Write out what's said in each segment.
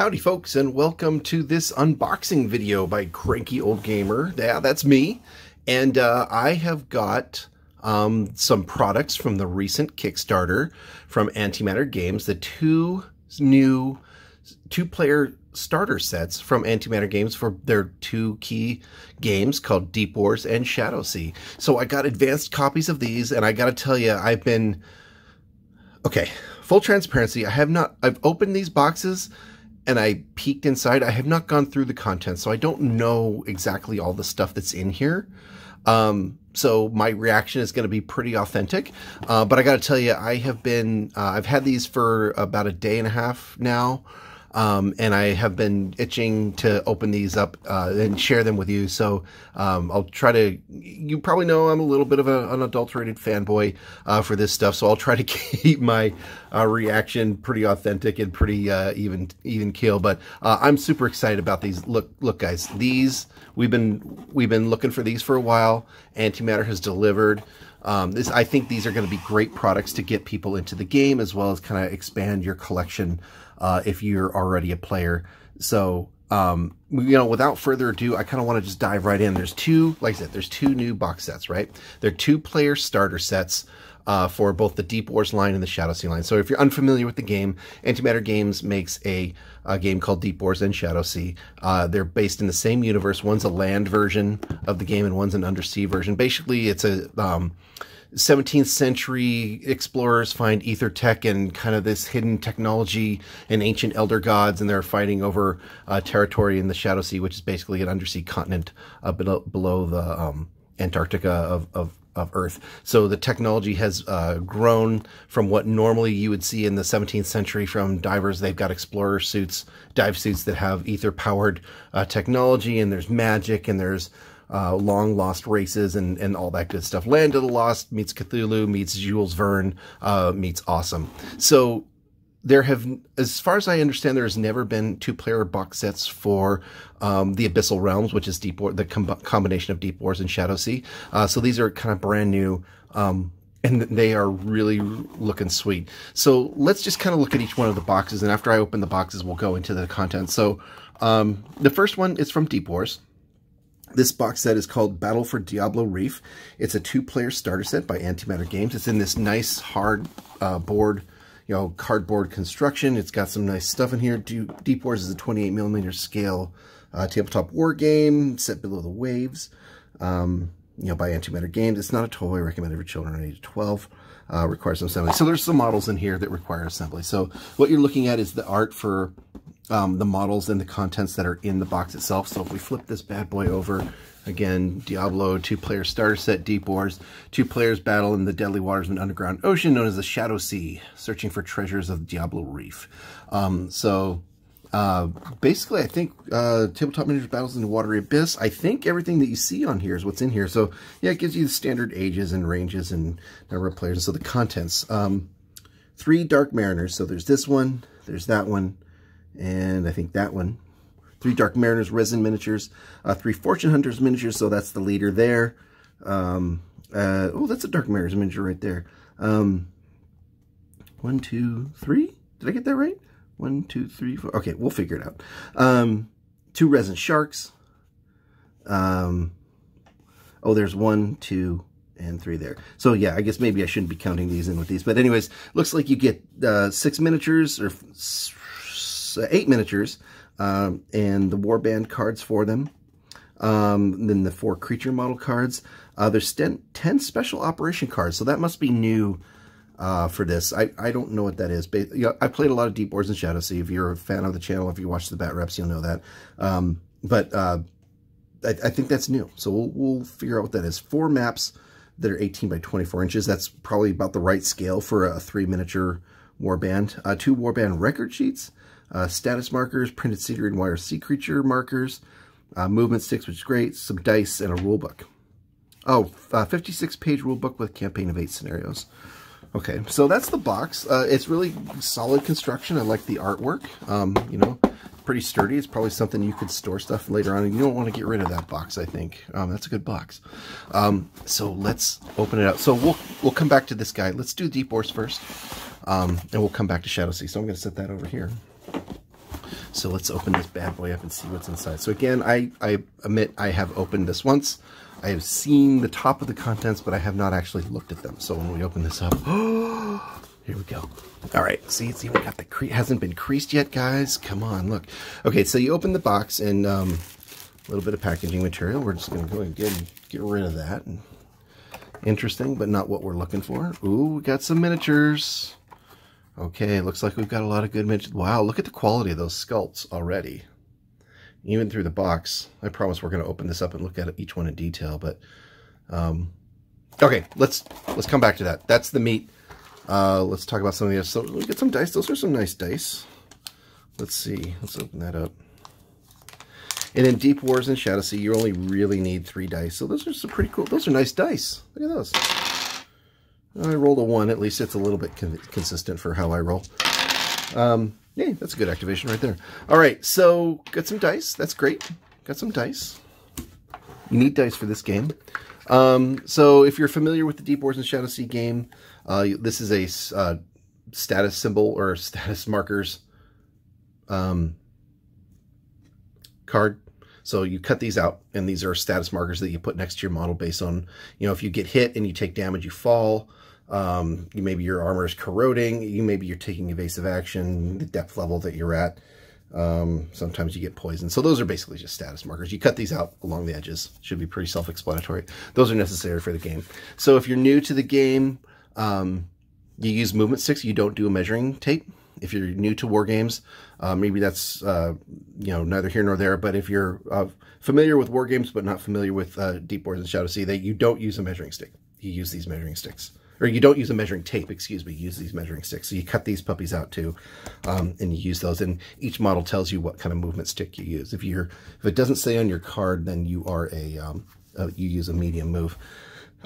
Howdy folks and welcome to this unboxing video by Cranky Old Gamer. Yeah, that's me. And uh, I have got um, some products from the recent Kickstarter from Antimatter Games, the two new two-player starter sets from Antimatter Games for their two key games called Deep Wars and Shadow Sea. So I got advanced copies of these and I got to tell you, I've been... Okay, full transparency, I have not... I've opened these boxes and I peeked inside. I have not gone through the content, so I don't know exactly all the stuff that's in here. Um, so my reaction is going to be pretty authentic. Uh, but I got to tell you, I have been, uh, I've had these for about a day and a half now. Um, and I have been itching to open these up uh, and share them with you. So um, I'll try to. You probably know I'm a little bit of a, an adulterated fanboy uh, for this stuff, so I'll try to keep my uh, reaction pretty authentic and pretty uh, even even keel. But uh, I'm super excited about these. Look, look, guys, these we've been we've been looking for these for a while. Antimatter has delivered. Um, this, I think these are going to be great products to get people into the game as well as kind of expand your collection uh, if you're already a player. So, um, you know, without further ado, I kind of want to just dive right in. There's two, like I said, there's two new box sets, right? They're two player starter sets. Uh, for both the Deep Wars line and the Shadow Sea line. So if you're unfamiliar with the game, Antimatter Games makes a, a game called Deep Wars and Shadowsea. Uh, they're based in the same universe. One's a land version of the game and one's an undersea version. Basically, it's a um, 17th century explorers find ether tech and kind of this hidden technology and ancient elder gods, and they're fighting over uh, territory in the Shadow Sea, which is basically an undersea continent uh, below, below the um, Antarctica of, of of Earth. So the technology has uh, grown from what normally you would see in the 17th century from divers. They've got explorer suits, dive suits that have ether powered uh, technology, and there's magic, and there's uh, long lost races and, and all that good stuff. Land of the Lost meets Cthulhu, meets Jules Verne, uh, meets Awesome. So there have, as far as I understand, there has never been two player box sets for um, the Abyssal Realms, which is Deep War, the com combination of Deep Wars and Shadowsea. Uh, so these are kind of brand new. Um, and they are really looking sweet. So let's just kind of look at each one of the boxes, and after I open the boxes, we'll go into the content. So um, the first one is from Deep Wars. This box set is called Battle for Diablo Reef. It's a two-player starter set by Antimatter Games. It's in this nice hard uh, board, you know, cardboard construction. It's got some nice stuff in here. Deep Wars is a 28 millimeter scale uh, tabletop war game set below the waves, um, you know, by Antimatter Games. It's not a toy recommended for children 8 to 12. Uh, requires some assembly. So there's some models in here that require assembly. So what you're looking at is the art for um, the models and the contents that are in the box itself. So if we flip this bad boy over, again, Diablo, two-player starter set, Deep Wars, two players battle in the deadly waters of an underground ocean known as the Shadow Sea, searching for treasures of Diablo Reef. Um, so uh, basically, I think uh, Tabletop Miniatures Battles in the Watery Abyss, I think everything that you see on here is what's in here. So yeah, it gives you the standard ages and ranges and number of players. So the contents. Um, three Dark Mariners. So there's this one, there's that one, and I think that one. Three Dark Mariners resin miniatures, uh, three Fortune Hunters miniatures, so that's the leader there. Um, uh, oh, that's a Dark Mariners miniature right there. Um, one, two, three. Did I get that right? One, two, three, four. Okay, we'll figure it out. Um, two resin sharks. Um, oh, there's one, two, and three there. So yeah, I guess maybe I shouldn't be counting these in with these. But anyways, looks like you get uh, six miniatures or uh, eight miniatures um, and the warband cards for them. Um, then the four creature model cards. Uh, there's 10, 10, special operation cards, so that must be new uh, for this. I, I don't know what that is. But, you know, I played a lot of Deep Wars and Shadowsea. If you're a fan of the channel, if you watch the Bat Reps, you'll know that. Um, but uh, I, I, think that's new, so we'll, we'll figure out what that is. Four maps that are 18 by 24 inches. That's probably about the right scale for a three miniature warband. Uh, two warband record sheets uh, status markers, printed cedar and wire sea creature markers, uh, movement sticks, which is great, some dice, and a rule book. Oh, 56-page uh, rule book with campaign of eight scenarios. Okay, so that's the box. Uh, it's really solid construction. I like the artwork. Um, you know, pretty sturdy. It's probably something you could store stuff later on. You don't want to get rid of that box, I think. Um, that's a good box. Um, so let's open it up. So we'll we'll come back to this guy. Let's do Deep Wars first. Um, and we'll come back to Shadowsea. So I'm going to set that over here. So let's open this bad boy up and see what's inside. So again, I, I admit I have opened this once. I have seen the top of the contents, but I have not actually looked at them. So when we open this up, here we go. All right, see, it's even got the cre hasn't been creased yet, guys. Come on, look. Okay, so you open the box and um, a little bit of packaging material. We're just going to go and get, get rid of that. Interesting, but not what we're looking for. Ooh, we got some miniatures. Okay, looks like we've got a lot of good miniatures. Wow, look at the quality of those sculpts already. Even through the box. I promise we're going to open this up and look at each one in detail, but... Um, okay, let's let's come back to that. That's the meat. Uh, let's talk about some of the other. So we get some dice. Those are some nice dice. Let's see. Let's open that up. And in Deep Wars and Shadowsea, you only really need three dice. So those are some pretty cool. Those are nice dice. Look at those. I rolled a one. At least it's a little bit con consistent for how I roll. Um, yeah, that's a good activation right there. All right, so got some dice. That's great. Got some dice. You need dice for this game. Um, so if you're familiar with the Deep Wars and Shadowsea game, uh, this is a uh, status symbol or status markers um, card. So you cut these out, and these are status markers that you put next to your model based on, you know, if you get hit and you take damage, you fall. Um, you maybe your armor is corroding. You maybe you're taking evasive action, the depth level that you're at. Um, sometimes you get poisoned. So those are basically just status markers. You cut these out along the edges. Should be pretty self-explanatory. Those are necessary for the game. So if you're new to the game, um, you use movement sticks. You don't do a measuring tape. If you're new to war games, uh, maybe that's uh, you know neither here nor there. But if you're uh, familiar with war games but not familiar with uh, Deep Wars and Shadowsea, that you don't use a measuring stick. You use these measuring sticks or you don't use a measuring tape, excuse me, you use these measuring sticks. So you cut these puppies out too, um, and you use those. And each model tells you what kind of movement stick you use. If you're, if it doesn't say on your card, then you are a, um, uh, you use a medium move.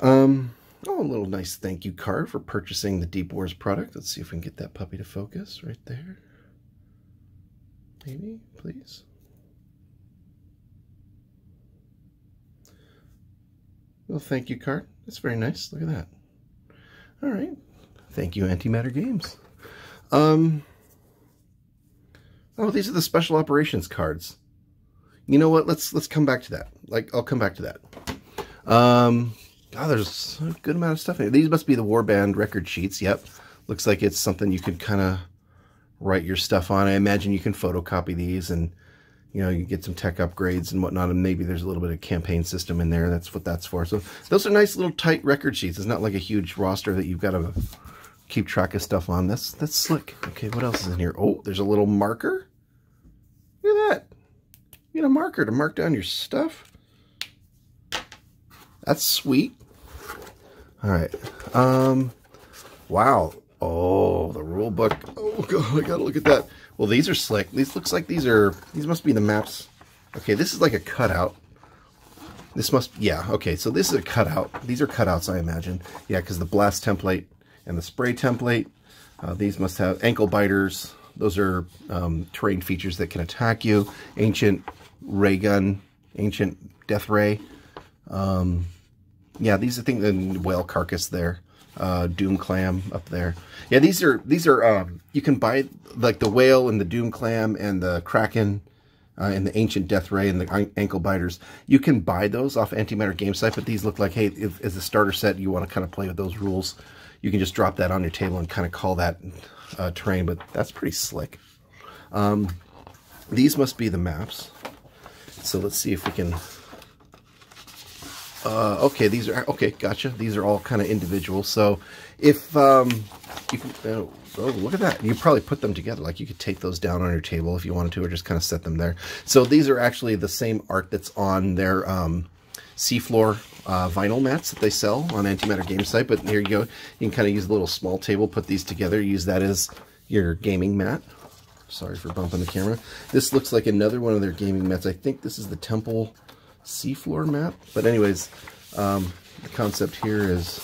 Um, oh, a little nice thank you card for purchasing the Deep Wars product. Let's see if we can get that puppy to focus right there. Maybe, please. Well, thank you card. That's very nice. Look at that. All right. Thank you, Antimatter Games. Um, oh, these are the special operations cards. You know what? Let's let's come back to that. Like, I'll come back to that. Um, oh, there's a good amount of stuff. In here. These must be the Warband record sheets. Yep. Looks like it's something you could kind of write your stuff on. I imagine you can photocopy these and you know, you get some tech upgrades and whatnot, and maybe there's a little bit of campaign system in there. That's what that's for. So those are nice little tight record sheets. It's not like a huge roster that you've got to keep track of stuff on. That's that's slick. Okay, what else is in here? Oh, there's a little marker. Look at that. You get a marker to mark down your stuff. That's sweet. All right. Um, wow. Oh, the rule book. Oh, God, I got to look at that. Well, these are slick. These looks like these are, these must be the maps. Okay, this is like a cutout. This must, yeah, okay, so this is a cutout. These are cutouts, I imagine. Yeah, because the blast template and the spray template, uh, these must have ankle biters. Those are um, terrain features that can attack you. Ancient ray gun, ancient death ray. Um, yeah, these are things, the whale carcass there uh, Doom Clam up there. Yeah, these are, these are, um, you can buy, like, the Whale and the Doom Clam and the Kraken uh, and the Ancient Death Ray and the Ankle Biters. You can buy those off Antimatter Game Site, but these look like, hey, if, as a starter set, you want to kind of play with those rules, you can just drop that on your table and kind of call that uh, terrain, but that's pretty slick. Um, these must be the maps. So let's see if we can uh, okay, these are, okay, gotcha. These are all kind of individual. So if, um, you can, oh, oh, look at that. You probably put them together. Like you could take those down on your table if you wanted to, or just kind of set them there. So these are actually the same art that's on their, um, seafloor uh, vinyl mats that they sell on Antimatter Game Site. But here you go. You can kind of use a little small table, put these together, use that as your gaming mat. Sorry for bumping the camera. This looks like another one of their gaming mats. I think this is the Temple seafloor mat. But anyways, um, the concept here is,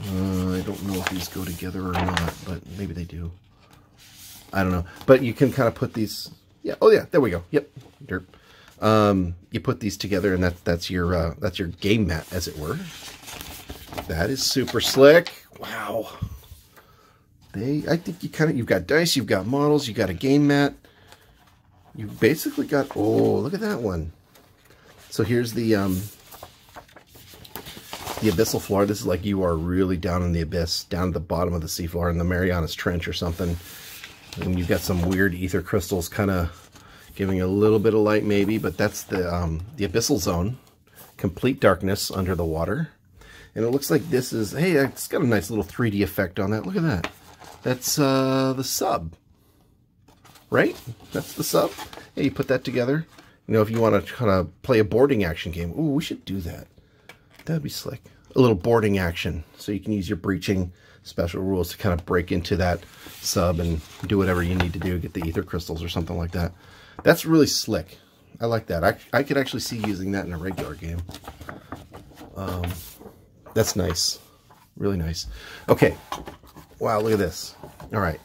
uh, I don't know if these go together or not, but maybe they do. I don't know. But you can kind of put these, yeah, oh yeah, there we go. Yep, derp. Um, you put these together and that, that's your, uh, that's your game mat, as it were. That is super slick. Wow. They, I think you kind of, you've got dice, you've got models, you've got a game mat. you basically got, oh, look at that one. So here's the, um, the abyssal floor. This is like you are really down in the abyss, down at the bottom of the seafloor in the Marianas Trench or something. And you've got some weird ether crystals kind of giving a little bit of light maybe, but that's the, um, the abyssal zone. Complete darkness under the water. And it looks like this is, hey, it's got a nice little 3D effect on that. Look at that. That's uh, the sub, right? That's the sub. Yeah, you put that together. You know, if you want to kind of play a boarding action game. Ooh, we should do that. That'd be slick. A little boarding action. So you can use your breaching special rules to kind of break into that sub and do whatever you need to do, get the ether crystals or something like that. That's really slick. I like that. I, I could actually see using that in a regular game. Um, that's nice. Really nice. Okay. Wow, look at this. All right.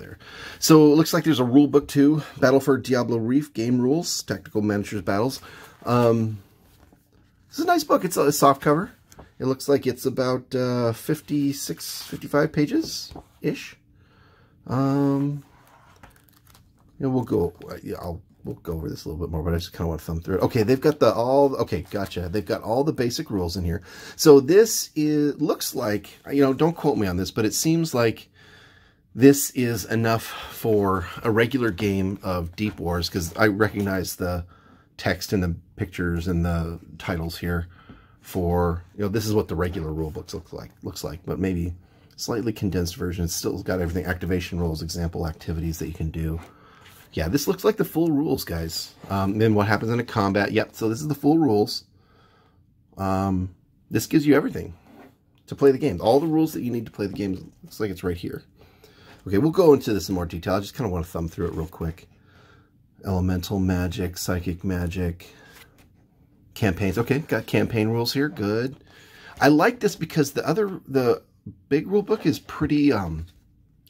There. So it looks like there's a rule book too. Battle for Diablo Reef game rules, tactical managers battles. Um, this is a nice book. It's a, soft cover. It looks like it's about uh, 56, 55 pages-ish. Um, you know, we'll go, yeah, I'll we'll go over this a little bit more, but I just kind of want to thumb through it. Okay, they've got the all, okay, gotcha. They've got all the basic rules in here. So this is, looks like, you know, don't quote me on this, but it seems like this is enough for a regular game of Deep Wars, because I recognize the text and the pictures and the titles here for, you know, this is what the regular rule books look like, looks like, but maybe slightly condensed version. It's still got everything, activation rules, example activities that you can do yeah, this looks like the full rules, guys. Um, then what happens in a combat? Yep, so this is the full rules. Um, this gives you everything to play the game. All the rules that you need to play the game looks like it's right here. Okay, we'll go into this in more detail. I just kind of want to thumb through it real quick. Elemental magic, psychic magic, campaigns. Okay, got campaign rules here. Good. I like this because the other, the big rule book is pretty, um,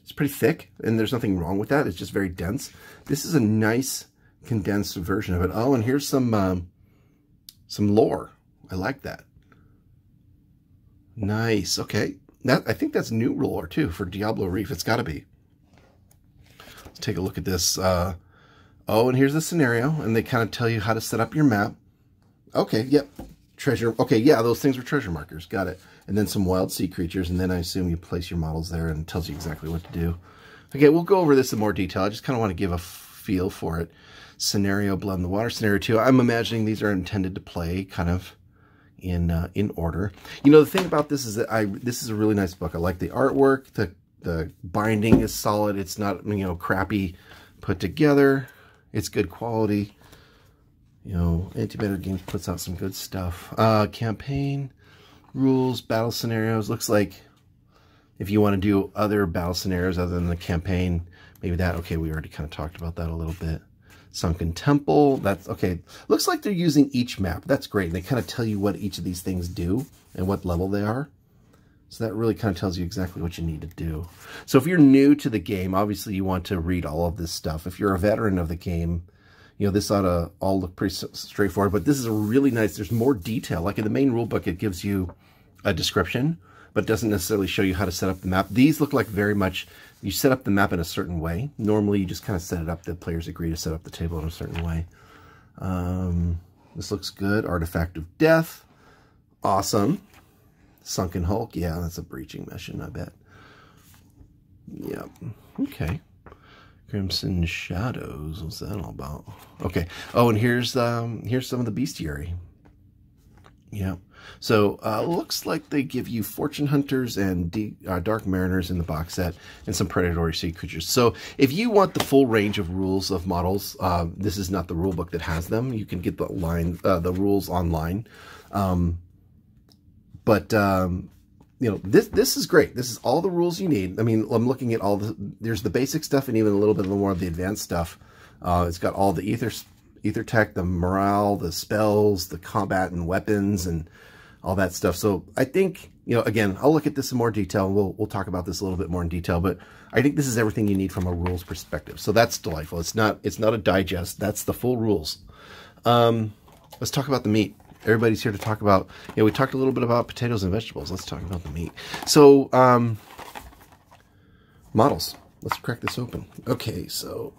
it's pretty thick, and there's nothing wrong with that. It's just very dense. This is a nice condensed version of it. Oh, and here's some um, some lore. I like that. Nice. Okay. That I think that's new lore, too, for Diablo Reef. It's got to be. Let's take a look at this. Uh, oh, and here's the scenario, and they kind of tell you how to set up your map. Okay, yep. Treasure. Okay, yeah, those things were treasure markers. Got it and then some wild sea creatures, and then I assume you place your models there and tells you exactly what to do. Okay, we'll go over this in more detail. I just kind of want to give a feel for it. Scenario, Blood in the Water. Scenario 2, I'm imagining these are intended to play kind of in uh, in order. You know, the thing about this is that I this is a really nice book. I like the artwork. The, the binding is solid. It's not, you know, crappy put together. It's good quality. You know, Antimatter Games puts out some good stuff. Uh, campaign rules, battle scenarios. Looks like if you want to do other battle scenarios other than the campaign, maybe that. Okay, we already kind of talked about that a little bit. Sunken Temple. That's okay. Looks like they're using each map. That's great. They kind of tell you what each of these things do and what level they are. So that really kind of tells you exactly what you need to do. So if you're new to the game, obviously you want to read all of this stuff. If you're a veteran of the game, you know, this ought to all look pretty straightforward, but this is a really nice, there's more detail. Like in the main rule book, it gives you a description, but doesn't necessarily show you how to set up the map. These look like very much, you set up the map in a certain way. Normally, you just kind of set it up, the players agree to set up the table in a certain way. Um, this looks good. Artifact of Death. Awesome. Sunken Hulk. Yeah, that's a breaching mission, I bet. Yep. Okay. Crimson Shadows. What's that all about? Okay. Oh, and here's um here's some of the bestiary. Yeah. So uh, looks like they give you Fortune Hunters and D uh, Dark Mariners in the box set and some Predatory Sea Creatures. So if you want the full range of rules of models, uh, this is not the rule book that has them. You can get the line uh, the rules online. Um, but um, you know, this this is great. This is all the rules you need. I mean, I'm looking at all the, there's the basic stuff and even a little bit more of the advanced stuff. Uh, it's got all the ether, ether tech, the morale, the spells, the combat and weapons and all that stuff. So I think, you know, again, I'll look at this in more detail. We'll, we'll talk about this a little bit more in detail, but I think this is everything you need from a rules perspective. So that's delightful. It's not, it's not a digest. That's the full rules. Um, let's talk about the meat everybody's here to talk about, you know, we talked a little bit about potatoes and vegetables. Let's talk about the meat. So, um, models. Let's crack this open. Okay, so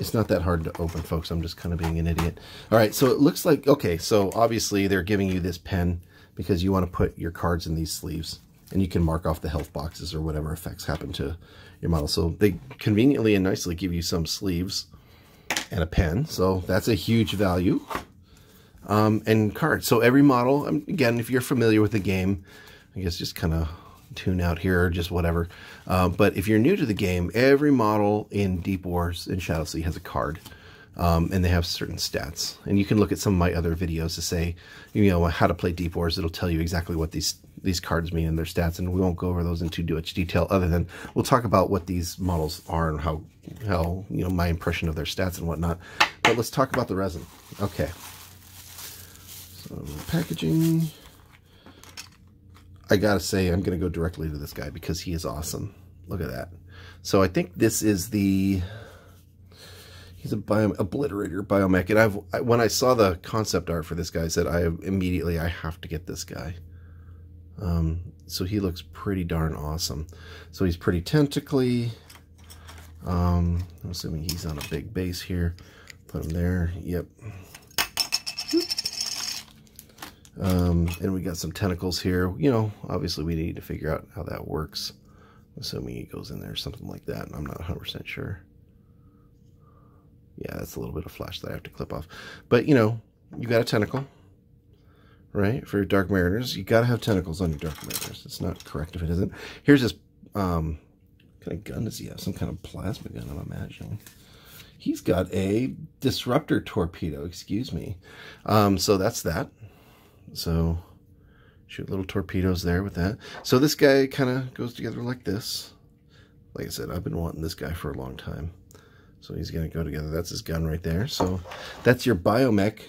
It's not that hard to open, folks. I'm just kind of being an idiot. All right, so it looks like, okay, so obviously they're giving you this pen because you want to put your cards in these sleeves. And you can mark off the health boxes or whatever effects happen to your model. So they conveniently and nicely give you some sleeves and a pen. So that's a huge value. Um, and cards. So every model, um, again, if you're familiar with the game, I guess just kind of tune out here or just whatever. Uh, but if you're new to the game, every model in Deep Wars and Shadowsea has a card. Um, and they have certain stats. And you can look at some of my other videos to say, you know, how to play Deep Wars. It'll tell you exactly what these these cards mean and their stats. And we won't go over those in too much detail other than we'll talk about what these models are and how, how you know, my impression of their stats and whatnot. But let's talk about the resin. Okay. So packaging. I gotta say, I'm gonna go directly to this guy because he is awesome. Look at that. So I think this is the, he's a bio, obliterator biomech. And I've, I, when I saw the concept art for this guy, I said, I immediately, I have to get this guy. Um, so he looks pretty darn awesome. So he's pretty tentacly. Um, I'm assuming he's on a big base here. Put him there. Yep. Um, and we got some tentacles here. You know, obviously we need to figure out how that works. Assuming he goes in there, something like that. I'm not 100% sure. Yeah, that's a little bit of flash that I have to clip off. But, you know, you got a tentacle, right? For Dark Mariners, you got to have tentacles on your Dark Mariners. It's not correct if it isn't. Here's this, um, kind of gun does he have? Some kind of plasma gun, I'm imagining. He's got a disruptor torpedo, excuse me. Um, so that's that. So shoot little torpedoes there with that. So this guy kind of goes together like this. Like I said, I've been wanting this guy for a long time. So he's going to go together. That's his gun right there. So that's your biomech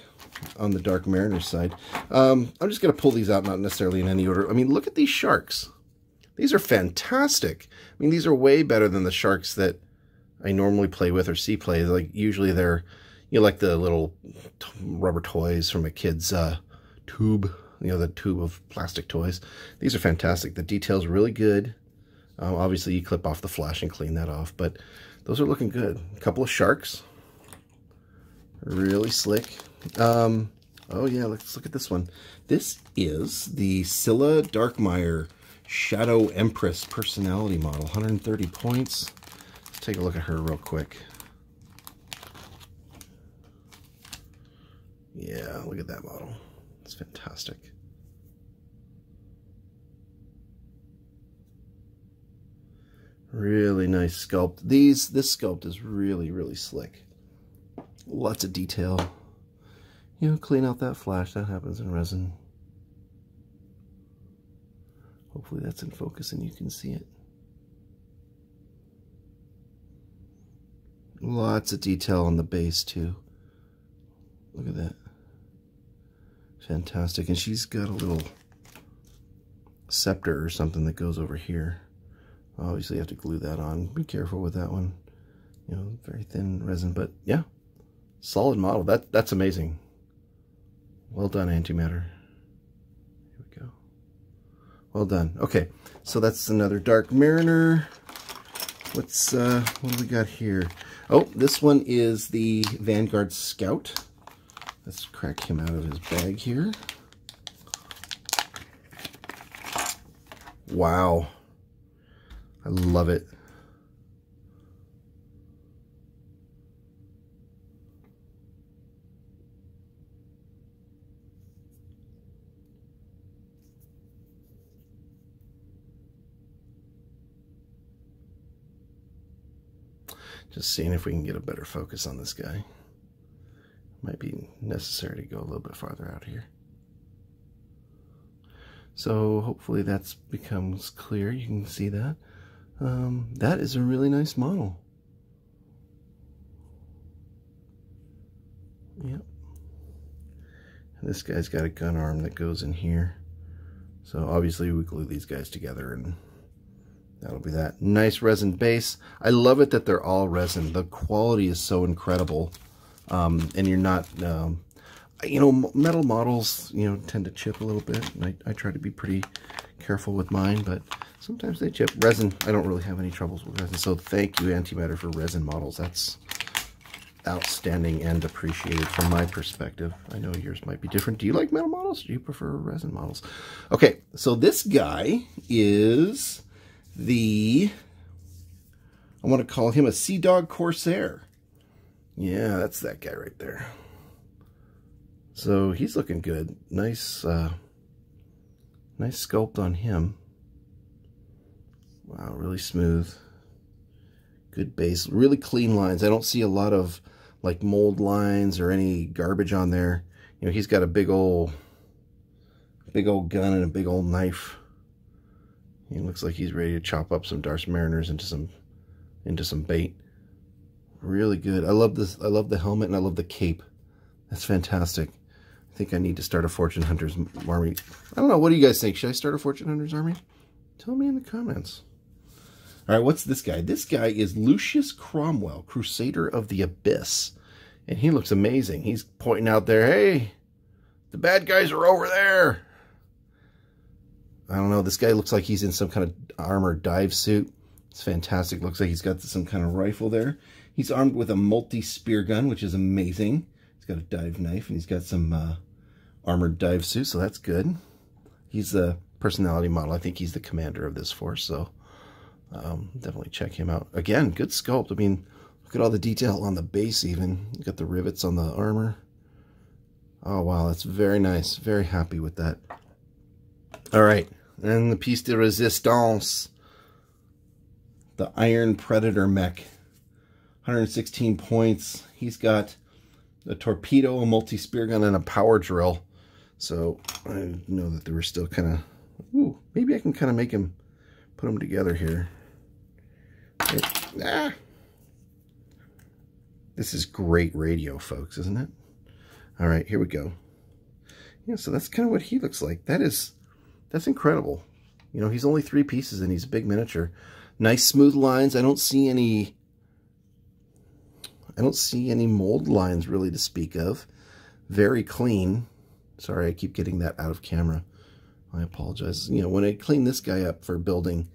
on the Dark Mariner side. Um, I'm just going to pull these out, not necessarily in any order. I mean, look at these sharks. These are fantastic. I mean, these are way better than the sharks that I normally play with or see play. Like usually they're, you know, like the little rubber toys from a kid's uh, tube, you know, the tube of plastic toys. These are fantastic. The detail's really good. Um, obviously, you clip off the flash and clean that off, but those are looking good. A couple of sharks. Really slick. Um, oh, yeah, let's look at this one. This is the Scylla Darkmire Shadow Empress personality model. 130 points. Let's take a look at her real quick. Yeah, look at that model. It's fantastic. Really nice sculpt. These, this sculpt is really, really slick. Lots of detail. You know, clean out that flash. That happens in resin. Hopefully that's in focus and you can see it. Lots of detail on the base too. Look at that. Fantastic. And she's got a little scepter or something that goes over here. Obviously, you have to glue that on. Be careful with that one. You know, very thin resin. But, yeah, solid model. That That's amazing. Well done, Antimatter. Here we go. Well done. Okay, so that's another Dark Mariner. What's, uh, what do we got here? Oh, this one is the Vanguard Scout. Let's crack him out of his bag here. Wow. I love it. Just seeing if we can get a better focus on this guy might be necessary to go a little bit farther out here. So hopefully that becomes clear. You can see that. Um, that is a really nice model. Yep. And this guy's got a gun arm that goes in here. So obviously we glue these guys together and that'll be that. Nice resin base. I love it that they're all resin. The quality is so incredible um, and you're not, um, you know, metal models, you know, tend to chip a little bit. And I, I try to be pretty careful with mine, but sometimes they chip. Resin, I don't really have any troubles with resin, so thank you, Antimatter, for resin models. That's outstanding and appreciated from my perspective. I know yours might be different. Do you like metal models? do you prefer resin models? Okay, so this guy is the, I want to call him a Sea Dog Corsair. Yeah, that's that guy right there. So he's looking good. Nice, uh, nice sculpt on him. Wow, really smooth. Good base, really clean lines. I don't see a lot of like mold lines or any garbage on there. You know, he's got a big old, big old gun and a big old knife. He looks like he's ready to chop up some Dark Mariners into some, into some bait. Really good. I love this. I love the helmet and I love the cape. That's fantastic. I think I need to start a Fortune Hunters army. I don't know. What do you guys think? Should I start a Fortune Hunters army? Tell me in the comments. All right, what's this guy? This guy is Lucius Cromwell, Crusader of the Abyss. And he looks amazing. He's pointing out there, hey, the bad guys are over there. I don't know. This guy looks like he's in some kind of armor dive suit. It's fantastic. Looks like he's got some kind of rifle there. He's armed with a multi-spear gun, which is amazing. He's got a dive knife, and he's got some uh, armored dive suit, so that's good. He's the personality model. I think he's the commander of this force, so um, definitely check him out. Again, good sculpt. I mean, look at all the detail on the base even. You got the rivets on the armor. Oh, wow, that's very nice. Very happy with that. All right, and the piece de resistance. The Iron Predator mech. 116 points. He's got a torpedo, a multi-spear gun, and a power drill. So I know that they were still kind of... Ooh, maybe I can kind of make him... Put them together here. Ah. This is great radio, folks, isn't it? All right, here we go. Yeah, so that's kind of what he looks like. That is, that's incredible. You know, he's only three pieces and he's a big miniature. Nice smooth lines. I don't see any, I don't see any mold lines really to speak of. Very clean. Sorry, I keep getting that out of camera. I apologize. You know, when I clean this guy up for building,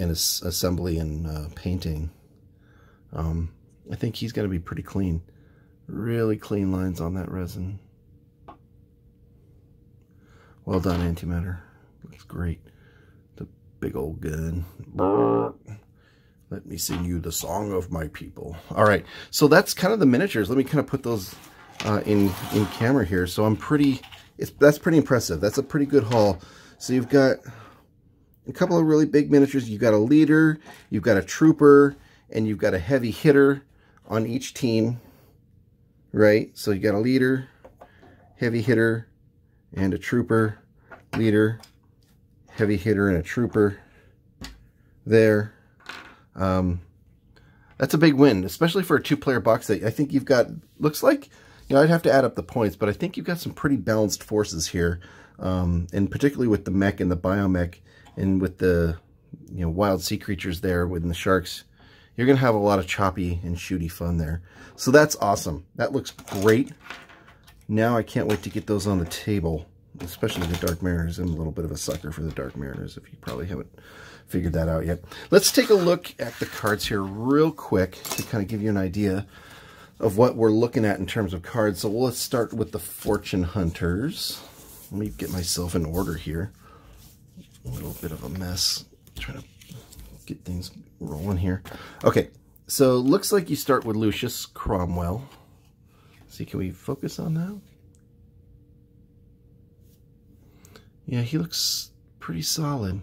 and assembly and uh, painting. Um, I think he's got to be pretty clean. Really clean lines on that resin. Well done, antimatter. Looks great. The big old gun. Let me sing you the song of my people. All right, so that's kind of the miniatures. Let me kind of put those uh, in in camera here. So I'm pretty. It's that's pretty impressive. That's a pretty good haul. So you've got a couple of really big miniatures. You've got a leader, you've got a trooper, and you've got a heavy hitter on each team, right? So you got a leader, heavy hitter, and a trooper, leader, heavy hitter, and a trooper there. Um, that's a big win, especially for a two-player box that I think you've got, looks like, you know, I'd have to add up the points, but I think you've got some pretty balanced forces here, um, and particularly with the mech and the biomech, and with the you know wild sea creatures there with the sharks, you're going to have a lot of choppy and shooty fun there. So that's awesome. That looks great. Now I can't wait to get those on the table, especially the Dark Mariners. I'm a little bit of a sucker for the Dark Mariners, if you probably haven't figured that out yet. Let's take a look at the cards here real quick to kind of give you an idea of what we're looking at in terms of cards. So let's start with the Fortune Hunters. Let me get myself in order here a little bit of a mess. Trying to get things rolling here. Okay, so looks like you start with Lucius Cromwell. See, can we focus on that? Yeah, he looks pretty solid.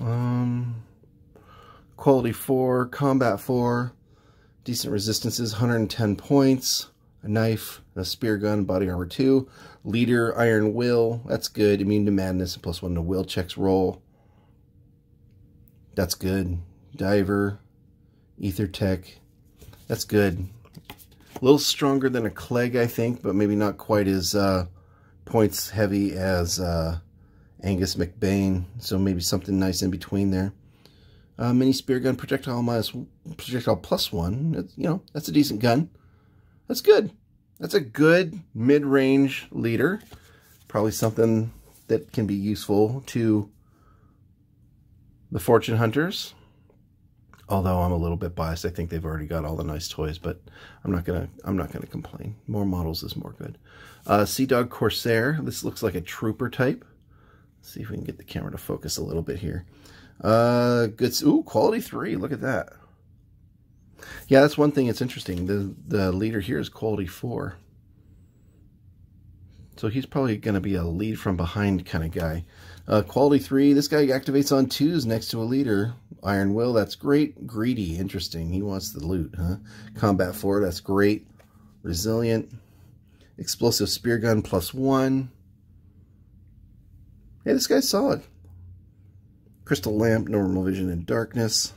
Um, quality 4, combat 4, decent resistances, 110 points a knife, a spear gun, body armor 2, leader, iron will, that's good, immune to madness, and plus 1 to will checks roll. That's good. Diver, ether tech, that's good. A little stronger than a Clegg, I think, but maybe not quite as uh, points heavy as uh, Angus McBain, so maybe something nice in between there. Uh, mini spear gun, projectile minus projectile plus one. It's, you know, that's a decent gun. That's good. That's a good mid-range leader. Probably something that can be useful to the fortune hunters. Although I'm a little bit biased, I think they've already got all the nice toys, but I'm not gonna I'm not gonna complain. More models is more good. Uh, Sea Dog Corsair. This looks like a trooper type. See if we can get the camera to focus a little bit here. Uh, good. Ooh, quality three. Look at that. Yeah, that's one thing that's interesting. The the leader here is quality four. So he's probably going to be a lead from behind kind of guy. Uh, quality 3, this guy activates on 2s next to a leader. Iron Will, that's great. Greedy, interesting. He wants the loot, huh? Combat 4, that's great. Resilient. Explosive Spear Gun plus 1. Hey, this guy's solid. Crystal Lamp, Normal Vision and Darkness.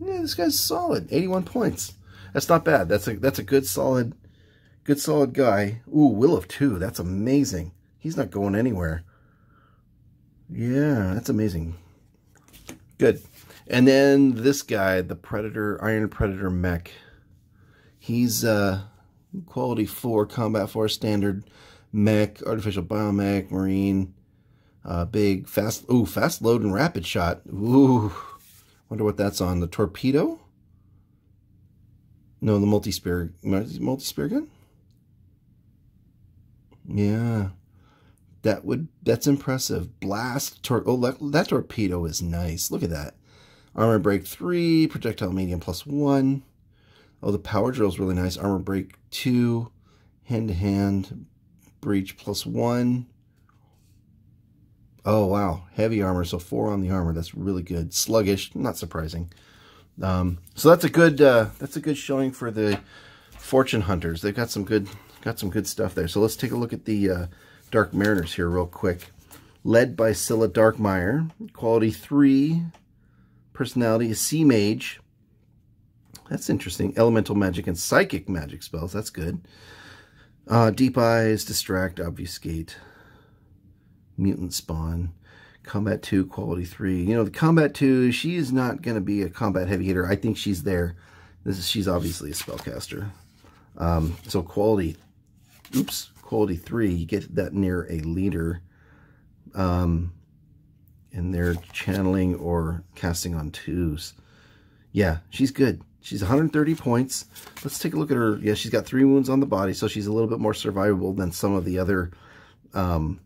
Yeah, this guy's solid. 81 points. That's not bad. That's a that's a good solid Good solid guy. Ooh, Will of Two. That's amazing. He's not going anywhere. Yeah, that's amazing. Good. And then this guy, the Predator, Iron Predator mech. He's uh, quality 4, combat 4, standard mech, artificial biomech, marine, uh, big, fast, ooh, fast load and rapid shot. Ooh, wonder what that's on. The torpedo? No, the multi-spear, multi-spear gun? Yeah. That would that's impressive. Blast tor oh that, that torpedo is nice. Look at that. Armor break three, projectile medium plus one. Oh, the power drill is really nice. Armor break two, hand to hand, breach plus one. Oh wow, heavy armor, so four on the armor. That's really good. Sluggish, not surprising. Um, so that's a good uh, that's a good showing for the fortune hunters. They've got some good got some good stuff there. So let's take a look at the uh, Dark Mariners here real quick. Led by Scylla Darkmeyer. Quality 3. Personality is Sea Mage. That's interesting. Elemental magic and psychic magic spells. That's good. Uh, Deep Eyes, Distract, Obfuscate. Mutant Spawn. Combat 2, Quality 3. You know, the Combat 2, she is not going to be a combat heavy hitter. I think she's there. This is, she's obviously a spellcaster. Um, so quality oops, quality three, you get that near a leader. Um, and they're channeling or casting on twos. Yeah, she's good. She's 130 points. Let's take a look at her. Yeah, she's got three wounds on the body, so she's a little bit more survivable than some of the other um,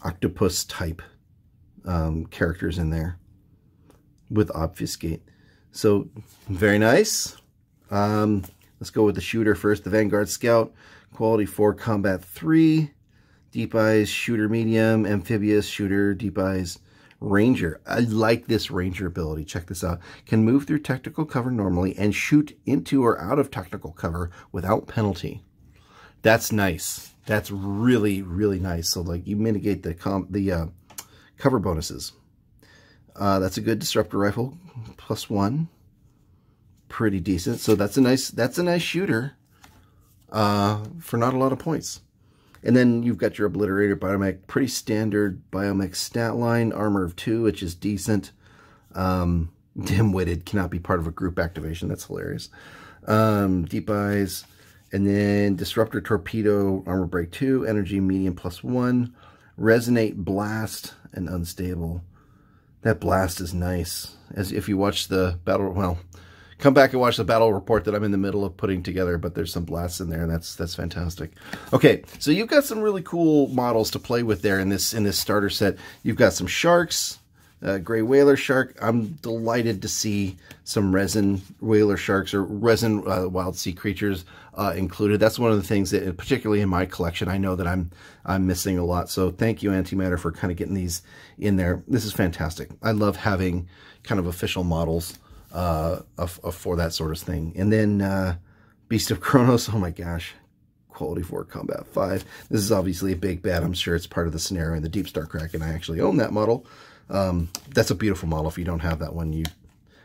octopus type um, characters in there with Obfuscate. So, very nice. Um, Let's go with the shooter first. The Vanguard Scout, quality 4, combat 3. Deep Eyes, shooter medium, amphibious, shooter, deep eyes, ranger. I like this ranger ability. Check this out. Can move through technical cover normally and shoot into or out of technical cover without penalty. That's nice. That's really, really nice. So like you mitigate the comp the uh, cover bonuses. Uh, that's a good disruptor rifle, plus one pretty decent. So that's a nice that's a nice shooter uh, for not a lot of points. And then you've got your Obliterator Biomech, pretty standard Biomech stat line, Armor of 2, which is decent. Um, Dim-witted cannot be part of a group activation. That's hilarious. Um, Deep Eyes, and then Disruptor Torpedo, Armor Break 2, Energy Medium plus 1, Resonate Blast, and Unstable. That blast is nice. As if you watch the battle, well, come back and watch the battle report that I'm in the middle of putting together, but there's some blasts in there, and that's that's fantastic. Okay, so you've got some really cool models to play with there in this in this starter set. You've got some sharks, uh, gray whaler shark. I'm delighted to see some resin whaler sharks or resin uh, wild sea creatures uh, included. That's one of the things that, particularly in my collection, I know that I'm I'm missing a lot. So thank you, Antimatter, for kind of getting these in there. This is fantastic. I love having kind of official models uh, for that sort of thing. And then uh, Beast of Kronos, oh my gosh, quality 4 combat 5. This is obviously a big bet. I'm sure it's part of the scenario in the Deep Star Kraken. I actually own that model. Um, that's a beautiful model. If you don't have that one, you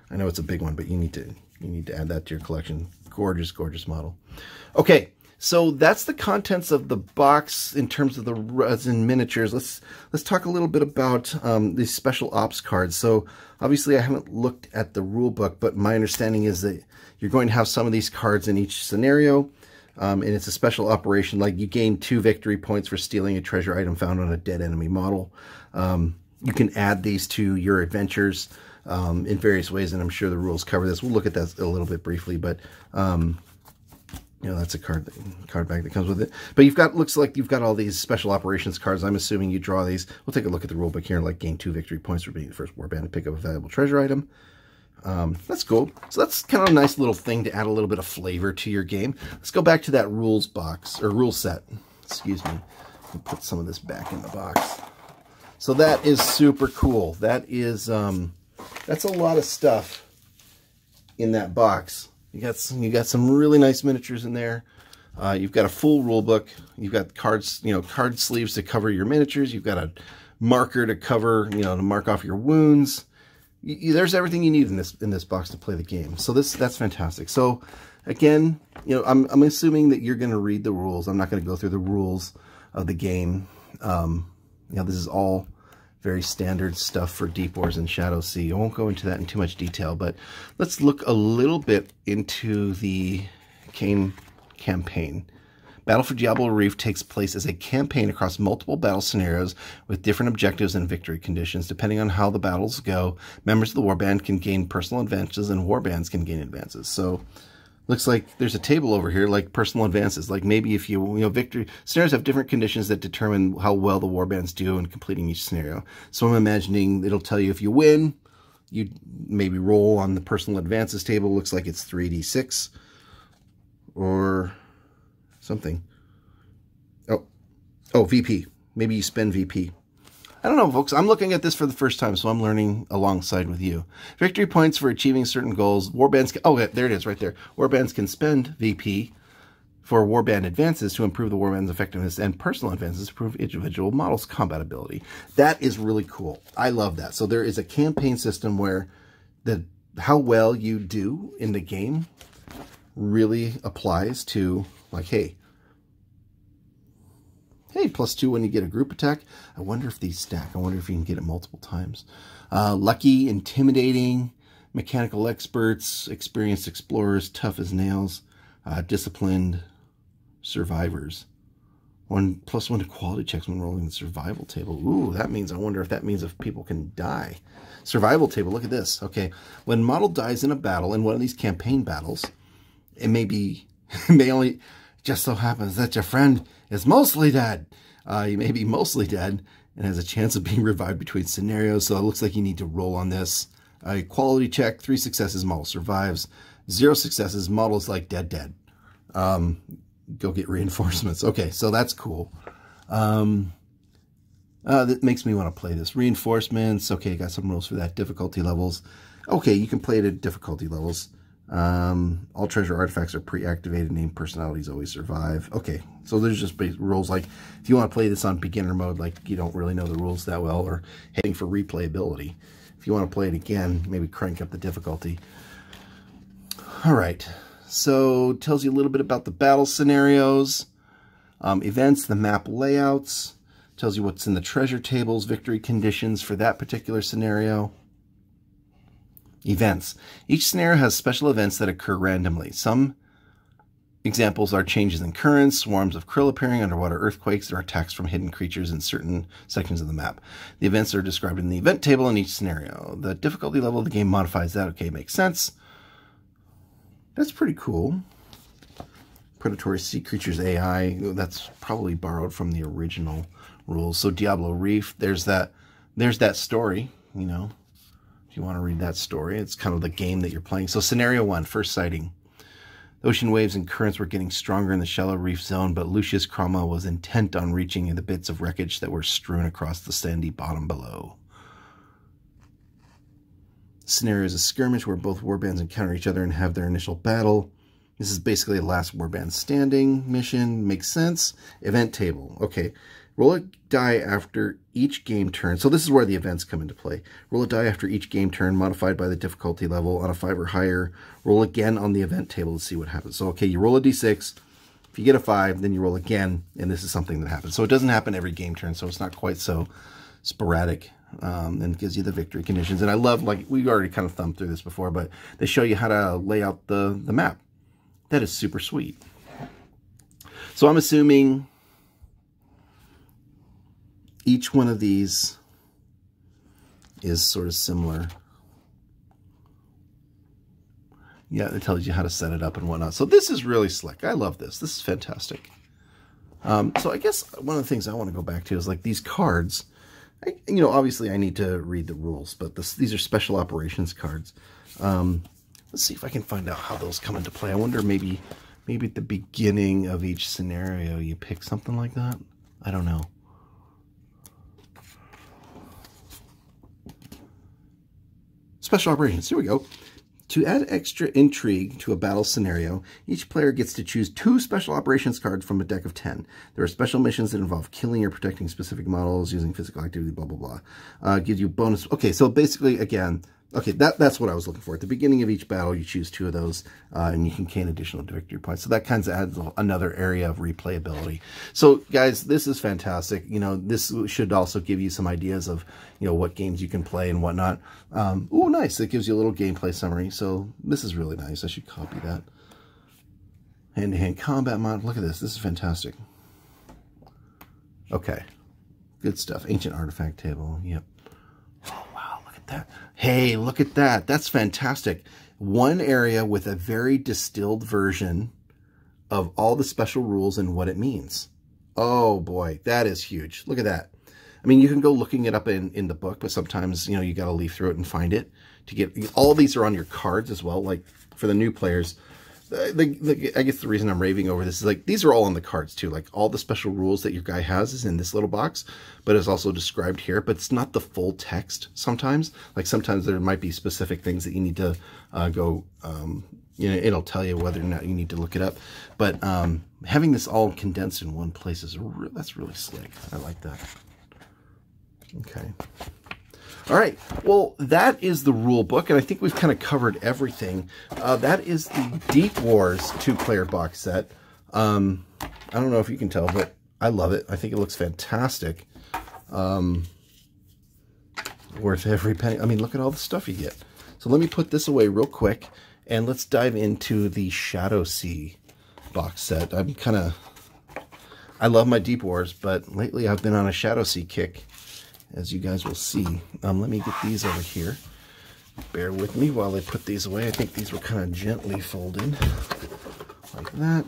I know it's a big one, but you need to you need to add that to your collection. Gorgeous, gorgeous model. Okay, so that's the contents of the box in terms of the resin miniatures. Let's let's talk a little bit about um, these special ops cards. So obviously I haven't looked at the rule book, but my understanding is that you're going to have some of these cards in each scenario. Um, and it's a special operation, like you gain two victory points for stealing a treasure item found on a dead enemy model. Um, you can add these to your adventures um, in various ways, and I'm sure the rules cover this. We'll look at that a little bit briefly, but um, you know that's a card that, card bag that comes with it. But you've got looks like you've got all these special operations cards. I'm assuming you draw these. We'll take a look at the rule book here. And like gain two victory points for being the first warband to pick up a valuable treasure item. Um, that's cool. So that's kind of a nice little thing to add a little bit of flavor to your game. Let's go back to that rules box, or rule set. Excuse me. and put some of this back in the box. So that is super cool. That is, um, that's a lot of stuff in that box. You got some, you got some really nice miniatures in there. Uh, you've got a full rule book. You've got cards, you know, card sleeves to cover your miniatures. You've got a marker to cover, you know, to mark off your wounds you, there's everything you need in this in this box to play the game. So this that's fantastic. So again, you know, I'm I'm assuming that you're going to read the rules. I'm not going to go through the rules of the game. Um, you know, this is all very standard stuff for Deep Wars and Shadow Sea. I won't go into that in too much detail, but let's look a little bit into the game campaign. Battle for Diablo Reef takes place as a campaign across multiple battle scenarios with different objectives and victory conditions. Depending on how the battles go, members of the warband can gain personal advantages and warbands can gain advances. So looks like there's a table over here like personal advances like maybe if you you know victory scenarios have different conditions that determine how well the warbands do in completing each scenario so i'm imagining it'll tell you if you win you maybe roll on the personal advances table looks like it's 3d6 or something. Oh, oh, VP. Maybe you spend VP. I don't know, folks. I'm looking at this for the first time, so I'm learning alongside with you. Victory points for achieving certain goals. Warbands. Can, oh, there it is, right there. Warbands can spend VP for warband advances to improve the warband's effectiveness and personal advances to improve individual models' combat ability. That is really cool. I love that. So there is a campaign system where the how well you do in the game really applies to like, hey, hey, plus two when you get a group attack. I wonder if these stack. I wonder if you can get it multiple times. Uh, lucky, intimidating, mechanical experts, experienced explorers, tough as nails, uh, disciplined survivors. One plus one to quality checks when rolling the survival table. Ooh, that means, I wonder if that means if people can die. Survival table, look at this. Okay, when model dies in a battle, in one of these campaign battles, it may be, it may only, just so happens that your friend is mostly dead. Uh, you may be mostly dead and has a chance of being revived between scenarios. So it looks like you need to roll on this. A quality check, three successes, model survives. Zero successes, model's like dead, dead. Um, go get reinforcements. Okay, so that's cool. Um, uh, that makes me want to play this. Reinforcements. Okay, got some rules for that. Difficulty levels. Okay, you can play it at difficulty levels. Um, all treasure artifacts are pre-activated. Named personalities always survive. Okay, so there's just rules like if you want to play this on beginner mode, like you don't really know the rules that well, or heading for replayability. If you want to play it again, maybe crank up the difficulty. All right, so tells you a little bit about the battle scenarios, um, events, the map layouts, tells you what's in the treasure tables, victory conditions for that particular scenario. Events. Each scenario has special events that occur randomly. Some examples are changes in currents, swarms of krill appearing, underwater earthquakes, or attacks from hidden creatures in certain sections of the map. The events are described in the event table in each scenario. The difficulty level of the game modifies that. Okay, makes sense. That's pretty cool. Predatory sea creatures AI. That's probably borrowed from the original rules. So Diablo Reef, there's that there's that story, you know, if you want to read that story. It's kind of the game that you're playing. So scenario one, first sighting. The ocean waves and currents were getting stronger in the shallow reef zone, but Lucius Cromwell was intent on reaching the bits of wreckage that were strewn across the sandy bottom below. Scenario is a skirmish where both warbands encounter each other and have their initial battle. This is basically a last warband standing mission. Makes sense. Event table. Okay. Roll a die after each game turn. So this is where the events come into play. Roll a die after each game turn, modified by the difficulty level on a 5 or higher. Roll again on the event table to see what happens. So, okay, you roll a d6. If you get a 5, then you roll again, and this is something that happens. So it doesn't happen every game turn, so it's not quite so sporadic. Um, and gives you the victory conditions. And I love, like, we've already kind of thumbed through this before, but they show you how to lay out the, the map. That is super sweet. So I'm assuming each one of these is sort of similar. Yeah, it tells you how to set it up and whatnot. So this is really slick. I love this. This is fantastic. Um, so I guess one of the things I want to go back to is like these cards. I, you know, obviously I need to read the rules, but this, these are special operations cards. Um, let's see if I can find out how those come into play. I wonder maybe, maybe at the beginning of each scenario you pick something like that. I don't know. Special operations. Here we go. To add extra intrigue to a battle scenario, each player gets to choose two special operations cards from a deck of 10. There are special missions that involve killing or protecting specific models using physical activity, blah, blah, blah. Uh, gives you bonus. Okay, so basically, again, Okay, that, that's what I was looking for. At the beginning of each battle, you choose two of those, uh, and you can gain additional victory points. So that kind of adds another area of replayability. So, guys, this is fantastic. You know, this should also give you some ideas of, you know, what games you can play and whatnot. Um, oh, nice. It gives you a little gameplay summary. So this is really nice. I should copy that. Hand-to-hand -hand combat mod. Look at this. This is fantastic. Okay. Good stuff. Ancient artifact table. Yep that. Hey, look at that. That's fantastic. One area with a very distilled version of all the special rules and what it means. Oh boy, that is huge. Look at that. I mean, you can go looking it up in, in the book, but sometimes, you know, you got to leaf through it and find it to get, all these are on your cards as well. Like for the new players, the, the, I guess the reason I'm raving over this is like, these are all on the cards too. Like all the special rules that your guy has is in this little box, but it's also described here, but it's not the full text sometimes. Like sometimes there might be specific things that you need to uh, go, um, you know, it'll tell you whether or not you need to look it up. But um, having this all condensed in one place is, re that's really slick. I like that. Okay. All right, well, that is the rule book, and I think we've kind of covered everything. Uh, that is the Deep Wars two-player box set. Um, I don't know if you can tell, but I love it. I think it looks fantastic. Um, worth every penny. I mean, look at all the stuff you get. So let me put this away real quick, and let's dive into the Shadow Sea box set. I'm kind of... I love my Deep Wars, but lately I've been on a Shadow Sea kick as you guys will see. Um, let me get these over here. Bear with me while I put these away. I think these were kind of gently folded like that.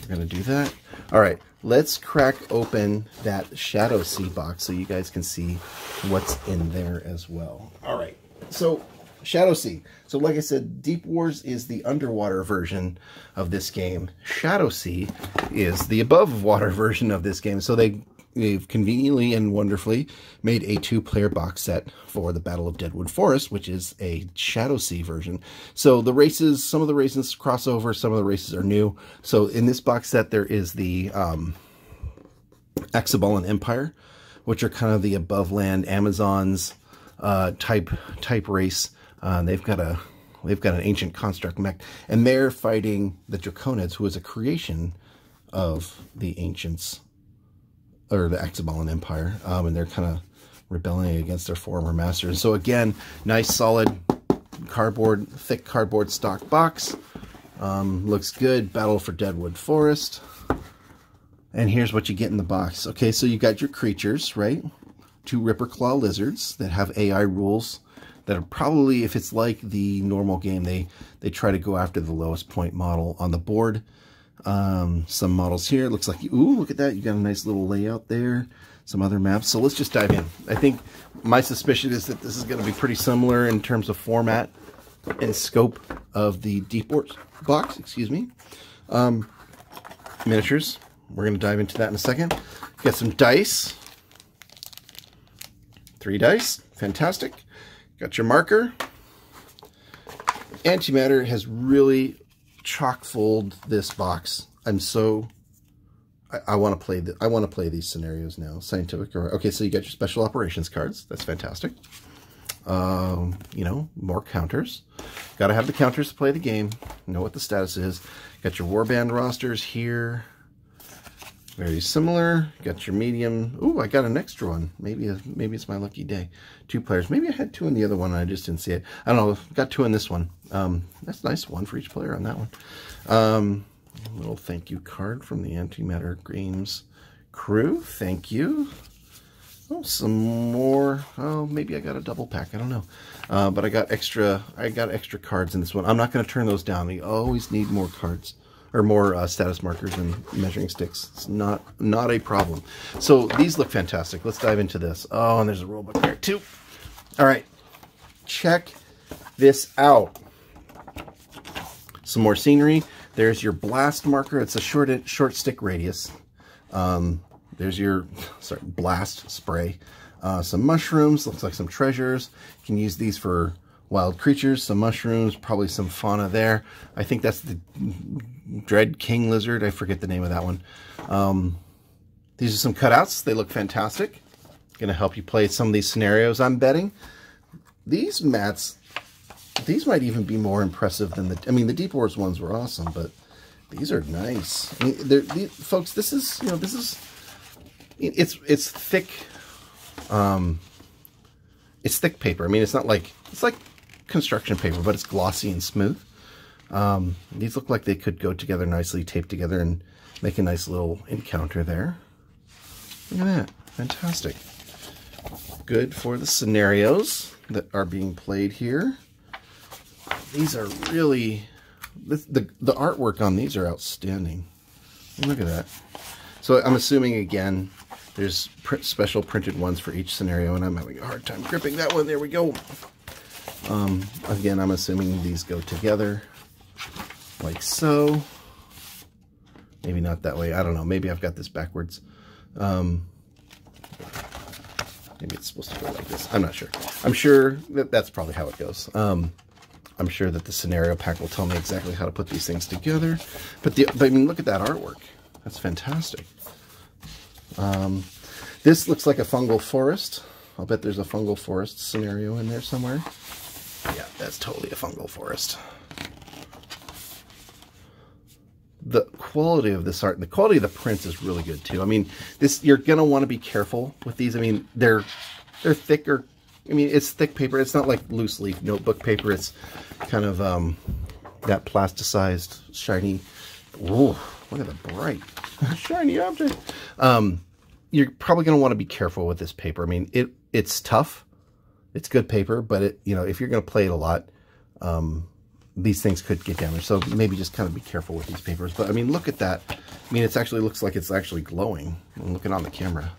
We're going to do that. All right, let's crack open that Shadowsea box so you guys can see what's in there as well. All right, so Shadowsea. So like I said, Deep Wars is the underwater version of this game. Shadowsea is the above water version of this game. So they they've conveniently and wonderfully made a two-player box set for the Battle of Deadwood Forest, which is a Shadowsea version. So the races, some of the races cross over, some of the races are new. So in this box set, there is the um, Empire, which are kind of the above land Amazons uh, type type race. Uh, they've got a they've got an ancient construct mech, and they're fighting the Draconids, who is a creation of the ancients or the Axabalin Empire, um, and they're kind of rebelling against their former masters. So again, nice solid cardboard, thick cardboard stock box. Um, looks good. Battle for Deadwood Forest. And here's what you get in the box. Okay, so you got your creatures, right? Two Ripper Claw lizards that have AI rules that are probably, if it's like the normal game, they, they try to go after the lowest point model on the board. Um, some models here. It looks like, ooh, look at that. You got a nice little layout there. Some other maps. So let's just dive in. I think my suspicion is that this is going to be pretty similar in terms of format and scope of the Deep Wars box. Excuse me. Um, miniatures. We're going to dive into that in a second. Got some dice. Three dice. Fantastic. Got your marker. Antimatter has really chock fold this box. I'm so I, I want to play the I want to play these scenarios now. Scientific or okay, so you got your special operations cards. That's fantastic. Um, you know, more counters. Got to have the counters to play the game. Know what the status is. Got your warband rosters here. Very similar. Got your medium. Ooh, I got an extra one. Maybe maybe it's my lucky day. Two players. Maybe I had two in the other one and I just didn't see it. I don't know. Got two in this one. Um, that's nice. One for each player on that one. Um, little thank you card from the Antimatter Games crew. Thank you. Oh, some more. Oh, maybe I got a double pack. I don't know. Uh, but I got extra. I got extra cards in this one. I'm not going to turn those down. We always need more cards or more uh, status markers and measuring sticks. It's not not a problem. So these look fantastic. Let's dive into this. Oh, and there's a rule book there too. All right, check this out. Some more scenery. There's your blast marker. It's a short short stick radius. Um, there's your sorry, blast spray. Uh, some mushrooms, looks like some treasures. You can use these for wild creatures, some mushrooms, probably some fauna there. I think that's the Dread King Lizard. I forget the name of that one. Um, these are some cutouts. They look fantastic. Going to help you play some of these scenarios, I'm betting. These mats, these might even be more impressive than the... I mean, the Deep Wars ones were awesome, but these are nice. I mean, these, folks, this is, you know, this is it's it's thick um it's thick paper i mean it's not like it's like construction paper but it's glossy and smooth. Um these look like they could go together nicely taped together and make a nice little encounter there. Look at that. Fantastic. Good for the scenarios that are being played here. These are really the, the, the artwork on these are outstanding. Look at that. So I'm assuming again there's pr special printed ones for each scenario, and I'm having a hard time gripping that one. There we go. Um, again, I'm assuming these go together, like so. Maybe not that way. I don't know. Maybe I've got this backwards. Um, maybe it's supposed to go like this. I'm not sure. I'm sure that that's probably how it goes. Um, I'm sure that the scenario pack will tell me exactly how to put these things together. But the, but I mean, look at that artwork. That's fantastic. Um, this looks like a fungal forest. I'll bet there's a fungal forest scenario in there somewhere. That's totally a fungal forest. The quality of this art, and the quality of the prints is really good too. I mean, this you're gonna want to be careful with these. I mean, they're they're thicker. I mean, it's thick paper. It's not like loose leaf notebook paper. It's kind of um, that plasticized, shiny. Ooh, look at the bright, shiny object. Um, you're probably going to want to be careful with this paper. I mean, it it's tough. It's good paper, but it you know if you're going to play it a lot, um, these things could get damaged. So maybe just kind of be careful with these papers. But I mean, look at that. I mean, it actually looks like it's actually glowing. I'm looking on the camera.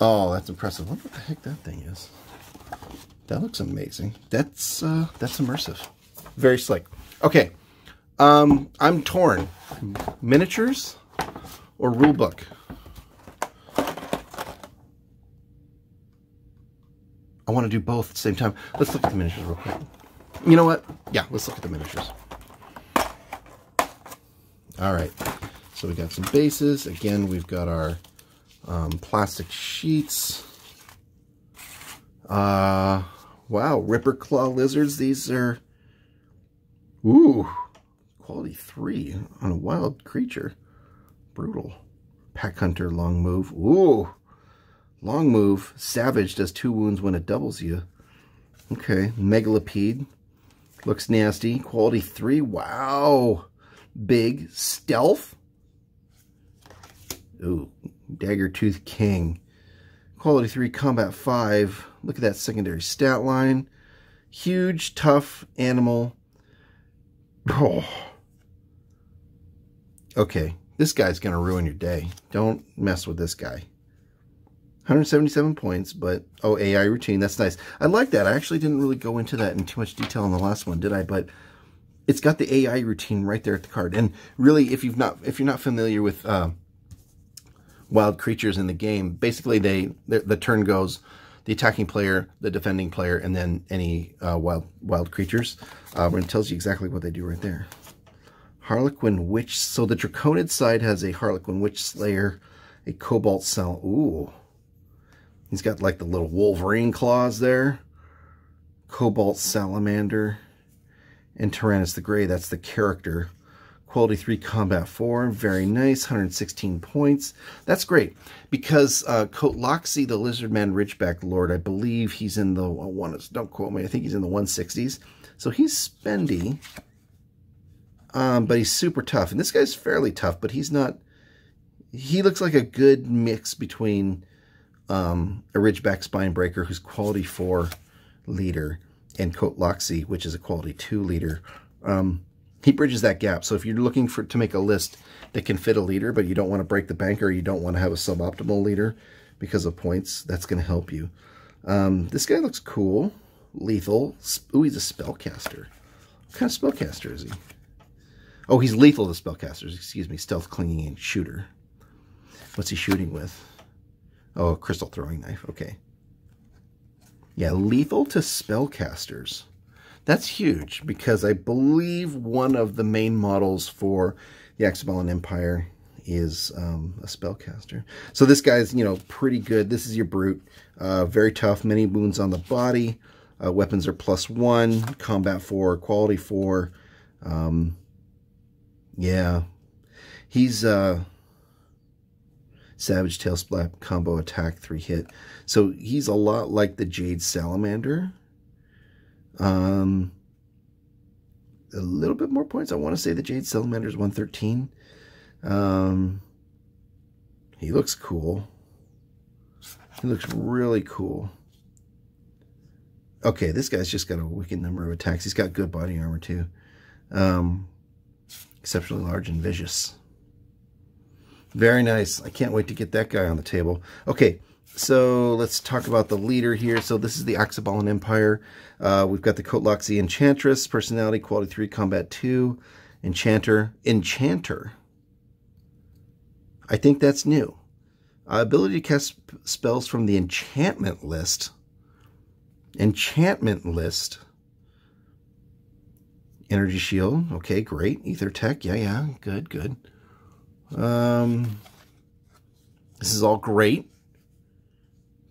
Oh, that's impressive. What the heck that thing is. That looks amazing. That's uh, that's immersive. Very slick. Okay, um, I'm torn. Miniatures or rule book? I want to do both at the same time. Let's look at the miniatures real quick. You know what? Yeah, let's look at the miniatures. All right. So we got some bases. Again, we've got our um, plastic sheets. Uh, wow, Ripper Claw Lizards. These are, ooh, quality three on a wild creature. Brutal. Pack Hunter, long move. Ooh. Long move. Savage does two wounds when it doubles you. Okay. Megalopede. Looks nasty. Quality three. Wow. Big. Stealth. Ooh. Dagger Tooth King. Quality 3, Combat 5. Look at that secondary stat line. Huge, tough animal. Oh. Okay, this guy's going to ruin your day. Don't mess with this guy. 177 points, but, oh, AI routine, that's nice. I like that. I actually didn't really go into that in too much detail in the last one, did I? But it's got the AI routine right there at the card. And really, if you've not, if you're not familiar with uh, wild creatures in the game, basically they, the turn goes the attacking player, the defending player, and then any uh, wild wild creatures. Uh, and it tells you exactly what they do right there. Harlequin Witch. So the Draconid side has a Harlequin Witch Slayer, a Cobalt Cell. Ooh. He's got like the little Wolverine claws there. Cobalt Salamander. And Tyrannus the Grey. That's the character. Quality 3 Combat 4. Very nice. 116 points. That's great. Because uh, Kotloxi, the Lizardman Ridgeback Lord, I believe he's in the one. Don't quote me. I think he's in the 160s. So he's spendy Um, but he's super tough. And this guy's fairly tough, but he's not... He looks like a good mix between um, a Ridgeback Spinebreaker, who's quality 4 leader, and Kotloxi, which is a quality 2 leader. Um, he bridges that gap. So if you're looking for to make a list that can fit a leader, but you don't want to break the bank or you don't want to have a suboptimal leader because of points, that's going to help you. Um, this guy looks cool. Lethal. Ooh, he's a spellcaster. What kind of spellcaster is he? Oh, he's lethal to spellcasters. Excuse me. Stealth, clinging, and shooter. What's he shooting with? Oh, crystal throwing knife. Okay. Yeah, lethal to spellcasters. That's huge because I believe one of the main models for the Axabalin Empire is um, a spellcaster. So this guy's, you know, pretty good. This is your brute. Uh, very tough. Many wounds on the body. Uh, weapons are plus one. Combat four. Quality four. Um, yeah. He's... Uh, Savage Tail Splat combo attack, three hit. So he's a lot like the Jade Salamander. Um, a little bit more points. I want to say the Jade Salamander is 113. Um, he looks cool. He looks really cool. Okay, this guy's just got a wicked number of attacks. He's got good body armor, too. Um, exceptionally large and vicious. Very nice. I can't wait to get that guy on the table. Okay, so let's talk about the leader here. So this is the Axabalin Empire. Uh, we've got the Kotloxy Enchantress, personality, quality 3, combat 2, Enchanter. Enchanter. I think that's new. Uh, ability to cast spells from the enchantment list. Enchantment list. Energy shield. Okay, great. Ether tech. Yeah, yeah. Good, good. Um, this is all great.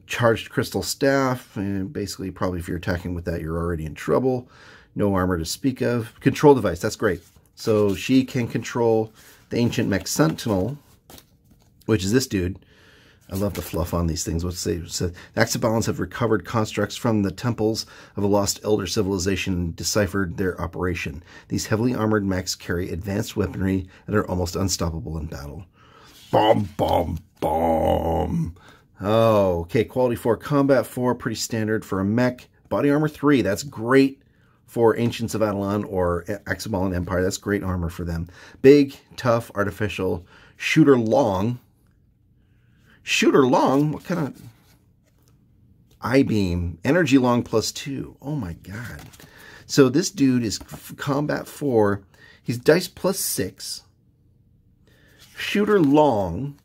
Charged crystal staff. And basically, probably if you're attacking with that, you're already in trouble. No armor to speak of. Control device. That's great. So she can control the ancient mech sentinel which is this dude. I love the fluff on these things. What's they said? Axabalins have recovered constructs from the temples of a lost elder civilization and deciphered their operation. These heavily armored mechs carry advanced weaponry and are almost unstoppable in battle. Bomb, bomb, bomb. Oh, okay. Quality 4, Combat 4, pretty standard for a mech. Body armor 3, that's great for Ancients of Adelan or Axabalin Empire. That's great armor for them. Big, tough, artificial. Shooter long, Shooter long, what kind of... I-beam, energy long plus two. Oh my god. So this dude is combat four. He's dice plus six. Shooter long.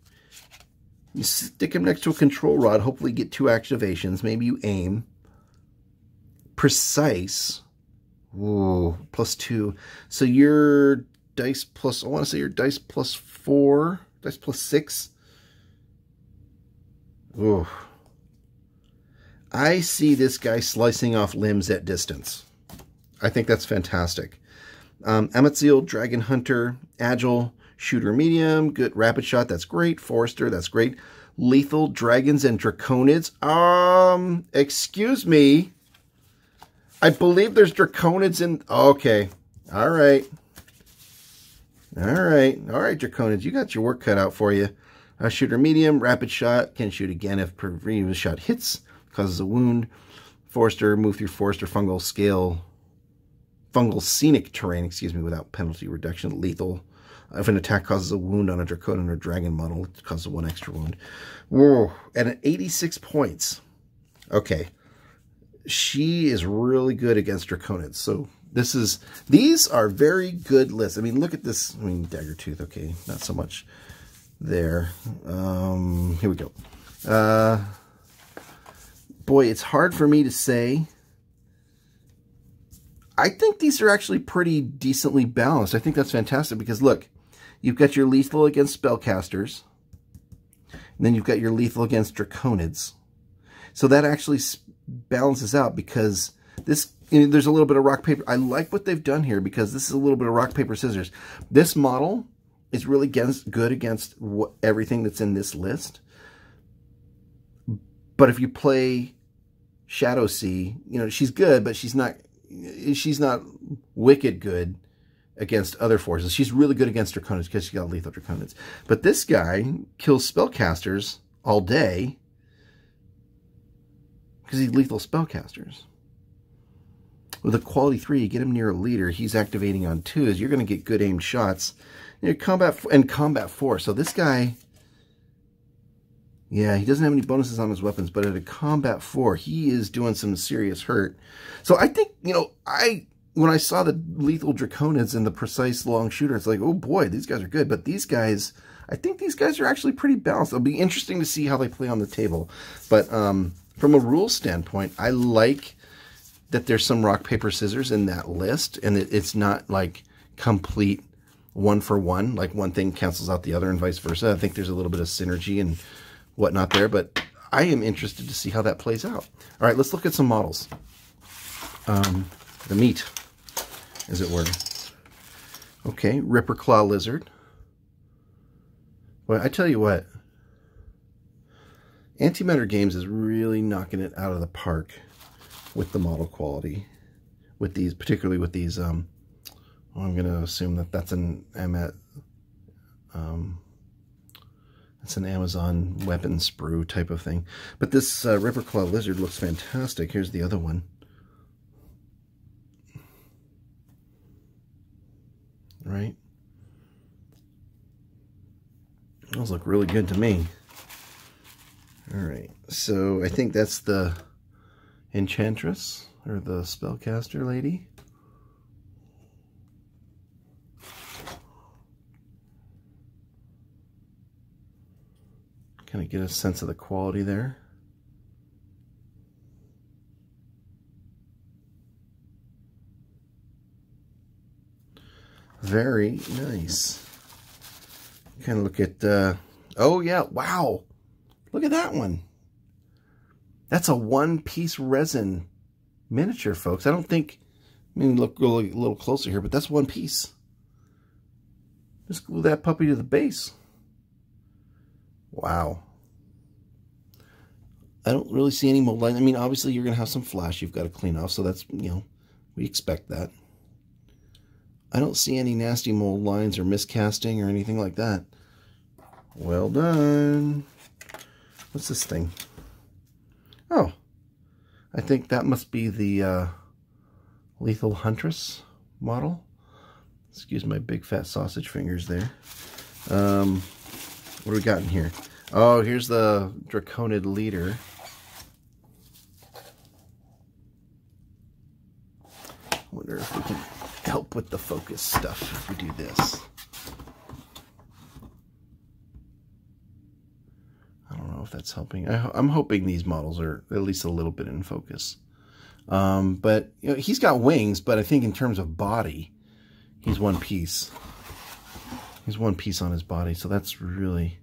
You stick him next to a control rod. Hopefully get two activations. Maybe you aim. Precise. Whoa, plus two. So your dice plus, I want to say your dice plus four, dice plus six Ooh. I see this guy slicing off limbs at distance. I think that's fantastic. Um, Amatziel, Dragon Hunter, Agile, Shooter Medium, good Rapid Shot, that's great. Forester, that's great. Lethal, Dragons, and Draconids. Um, excuse me. I believe there's Draconids in... Okay. All right. All right. All right, Draconids. You got your work cut out for you. Uh, shooter medium, rapid shot, can shoot again if previous shot hits, causes a wound. Forester, move through forest or fungal scale, fungal scenic terrain, excuse me, without penalty reduction. Lethal. If an attack causes a wound on a Draconian or Dragon model, it causes one extra wound. Whoa, and at 86 points. Okay. She is really good against Draconids. So this is, these are very good lists. I mean, look at this. I mean, Dagger Tooth, okay, not so much there. Um, here we go. Uh, boy, it's hard for me to say. I think these are actually pretty decently balanced. I think that's fantastic because look, you've got your lethal against spellcasters. And then you've got your lethal against draconids. So that actually balances out because this you know, there's a little bit of rock paper. I like what they've done here because this is a little bit of rock paper scissors. This model is really against, good against everything that's in this list. But if you play Shadowsea, you know, she's good, but she's not she's not wicked good against other forces. She's really good against Draconids because she got lethal Draconids. But this guy kills spellcasters all day because he's lethal spellcasters. With a quality 3, you get him near a leader, he's activating on 2s, you're going to get good aimed shots. You know, combat and combat 4. So this guy, yeah, he doesn't have any bonuses on his weapons, but at a combat 4, he is doing some serious hurt. So I think, you know, I when I saw the lethal draconids and the precise long shooter, it's like, oh boy, these guys are good. But these guys, I think these guys are actually pretty balanced. It'll be interesting to see how they play on the table. But um, from a rules standpoint, I like that there's some rock, paper, scissors in that list. And it's not like complete one for one, like one thing cancels out the other and vice versa. I think there's a little bit of synergy and whatnot there. But I am interested to see how that plays out. All right, let's look at some models. Um, the meat as it were. Okay, Ripper Claw Lizard. Well, I tell you what, Antimatter Games is really knocking it out of the park with the model quality. With these, particularly with these, um, I'm going to assume that that's an Amet, um, that's an Amazon weapon sprue type of thing. But this uh, Ripper Claw Lizard looks fantastic. Here's the other one. right? Those look really good to me. All right, so I think that's the Enchantress, or the Spellcaster lady. Kind of get a sense of the quality there. Very nice. Kind of look at, uh, oh yeah, wow. Look at that one. That's a one-piece resin miniature, folks. I don't think, I mean, look a little closer here, but that's one piece. Just glue that puppy to the base. Wow. I don't really see any mold line. I mean, obviously you're going to have some flash you've got to clean off, so that's, you know, we expect that. I don't see any nasty mold lines or miscasting or anything like that. Well done. What's this thing? Oh, I think that must be the uh, Lethal Huntress model. Excuse my big fat sausage fingers there. Um, what do we got in here? Oh, here's the Draconid Leader. wonder if we can help with the focus stuff if we do this. I don't know if that's helping. I, am hoping these models are at least a little bit in focus. Um, but you know, he's got wings, but I think in terms of body, he's one piece. He's one piece on his body, so that's really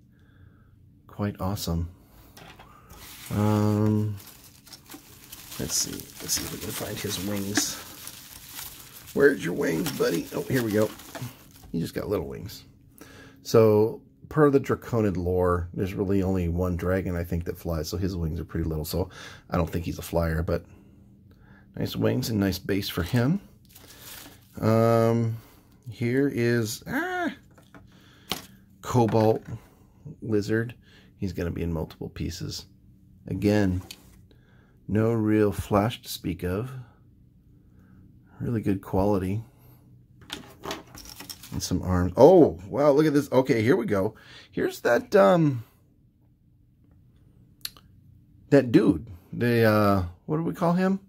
quite awesome. Um, let's see. Let's see if we can find his wings. Where's your wings, buddy? Oh, here we go. He just got little wings. So, per the Draconid lore, there's really only one dragon, I think, that flies. So his wings are pretty little. So I don't think he's a flyer, but nice wings and nice base for him. Um, here is ah, Cobalt Lizard. He's going to be in multiple pieces. Again, no real flash to speak of. Really good quality. And some arms. Oh, wow, look at this. Okay, here we go. Here's that, um, that dude. The, uh, what do we call him?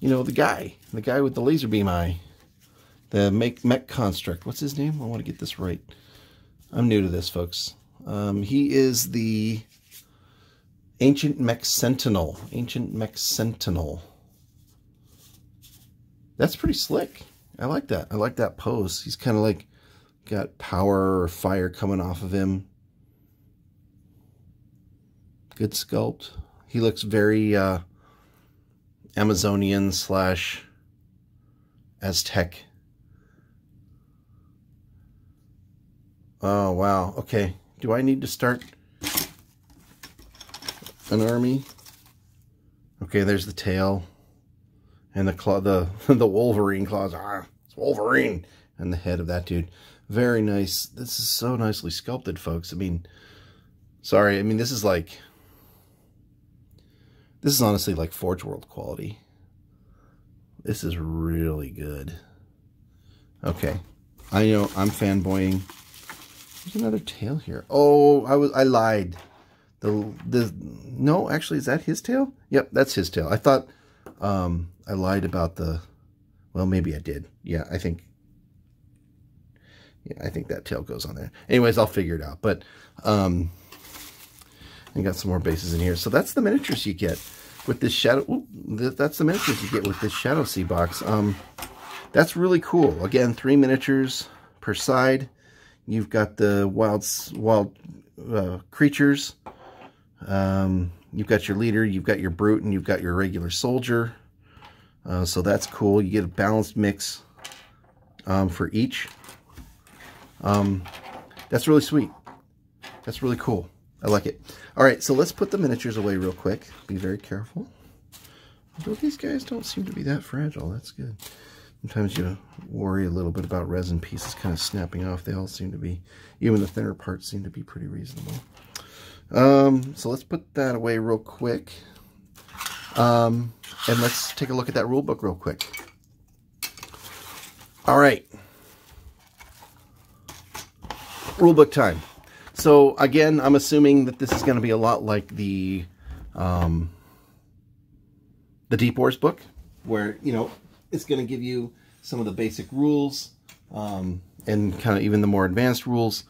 You know, the guy. The guy with the laser beam eye. The make mech construct. What's his name? I want to get this right. I'm new to this, folks. Um, he is the Ancient Mech Sentinel. Ancient Mech Sentinel. That's pretty slick. I like that. I like that pose. He's kind of like got power or fire coming off of him. Good sculpt. He looks very uh, Amazonian slash Aztec. Oh, wow. Okay. Do I need to start an army? Okay, there's the tail and the claw, the the Wolverine claws. Ah, It's Wolverine. And the head of that dude. Very nice. This is so nicely sculpted, folks. I mean, sorry. I mean, this is like, this is honestly like Forge World quality. This is really good. Okay. I know I'm fanboying. There's another tail here. Oh, I was I lied. The the no, actually, is that his tail? Yep, that's his tail. I thought um, I lied about the. Well, maybe I did. Yeah, I think. Yeah, I think that tail goes on there. Anyways, I'll figure it out. But um, I got some more bases in here. So that's the miniatures you get with this shadow. Ooh, that's the miniatures you get with this Shadowsea box. Um, that's really cool. Again, three miniatures per side. You've got the wild wild uh, creatures. Um, you've got your leader, you've got your brute, and you've got your regular soldier. Uh, so that's cool. You get a balanced mix um, for each. Um, that's really sweet. That's really cool. I like it. All right, so let's put the miniatures away real quick. Be very careful. Although these guys don't seem to be that fragile. That's good. Sometimes you worry a little bit about resin pieces kind of snapping off. They all seem to be, even the thinner parts seem to be pretty reasonable. Um, so let's put that away real quick. Um, and let's take a look at that rule book real quick. All right. Rule book time. So again, I'm assuming that this is going to be a lot like the um, the Deep Wars book, where, you know, it's going to give you some of the basic rules um, and kind of even the more advanced rules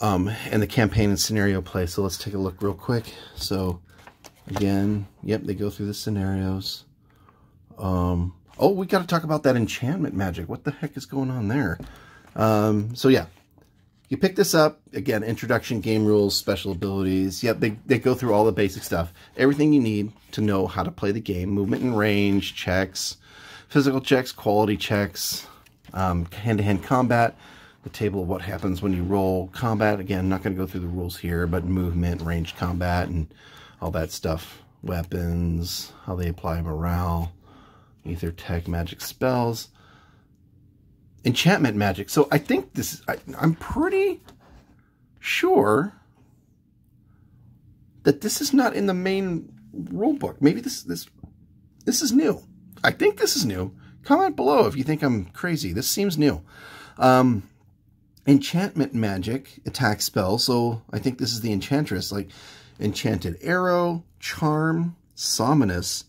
um, and the campaign and scenario play. So let's take a look real quick. So again, yep, they go through the scenarios. Um, oh, we got to talk about that enchantment magic. What the heck is going on there? Um, so yeah, you pick this up. Again, introduction, game rules, special abilities. Yep, they, they go through all the basic stuff. Everything you need to know how to play the game. Movement and range, checks, physical checks, quality checks, um, hand-to-hand -hand combat, the table of what happens when you roll combat. Again, not going to go through the rules here, but movement, ranged combat, and all that stuff. Weapons, how they apply morale, ether tech, magic spells, enchantment magic. So I think this is, I, I'm pretty sure that this is not in the main rule book. Maybe this this this is new. I think this is new. Comment below if you think I'm crazy. This seems new. Um, enchantment magic attack spell. So I think this is the enchantress, like enchanted arrow, charm, summonus,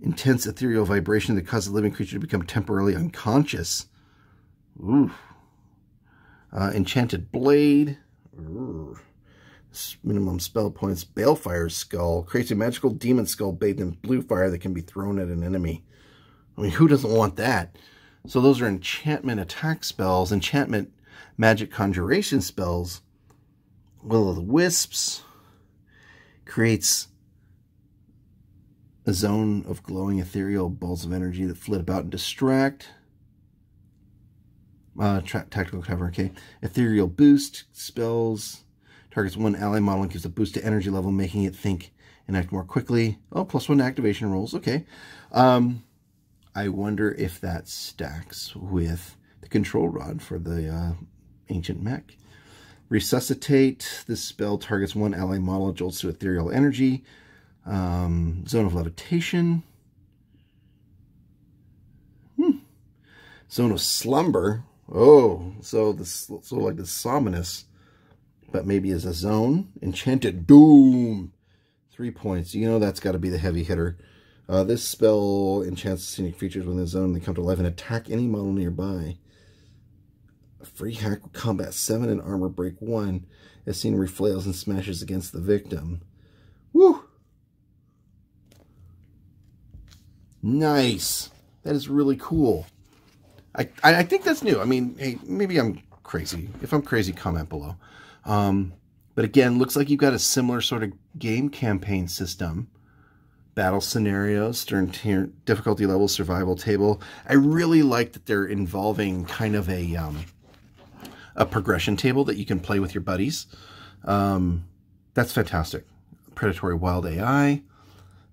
intense ethereal vibration that causes a living creature to become temporarily unconscious. Ooh. Uh, enchanted blade. Minimum spell points. Balefire skull. Creates a magical demon skull bathed in blue fire that can be thrown at an enemy. I mean, who doesn't want that? So those are enchantment attack spells. Enchantment magic conjuration spells. Will of the Wisps creates a zone of glowing ethereal balls of energy that flit about and distract. Uh, tactical cover, okay. Ethereal boost spells. Targets one ally model and gives a boost to energy level, making it think and act more quickly. Oh, plus one activation rolls, okay. Um, I wonder if that stacks with the control rod for the uh, Ancient Mech. Resuscitate. This spell targets one ally model, jolts to ethereal energy. Um, zone of levitation. Hmm. Zone of slumber. Oh, so this so like the Sominus, but maybe as a zone. Enchanted doom. Three points. You know that's got to be the heavy hitter. Uh, this spell enchants scenic features within the zone. They come to life and attack any model nearby. Free hack combat 7 and armor break 1 as scenery flails and smashes against the victim. Woo! Nice. That is really cool. I, I think that's new. I mean, hey, maybe I'm crazy. If I'm crazy, comment below. Um, but again, looks like you've got a similar sort of game campaign system. Battle scenarios, during difficulty level, survival table. I really like that they're involving kind of a um, a progression table that you can play with your buddies. Um, that's fantastic. Predatory Wild AI.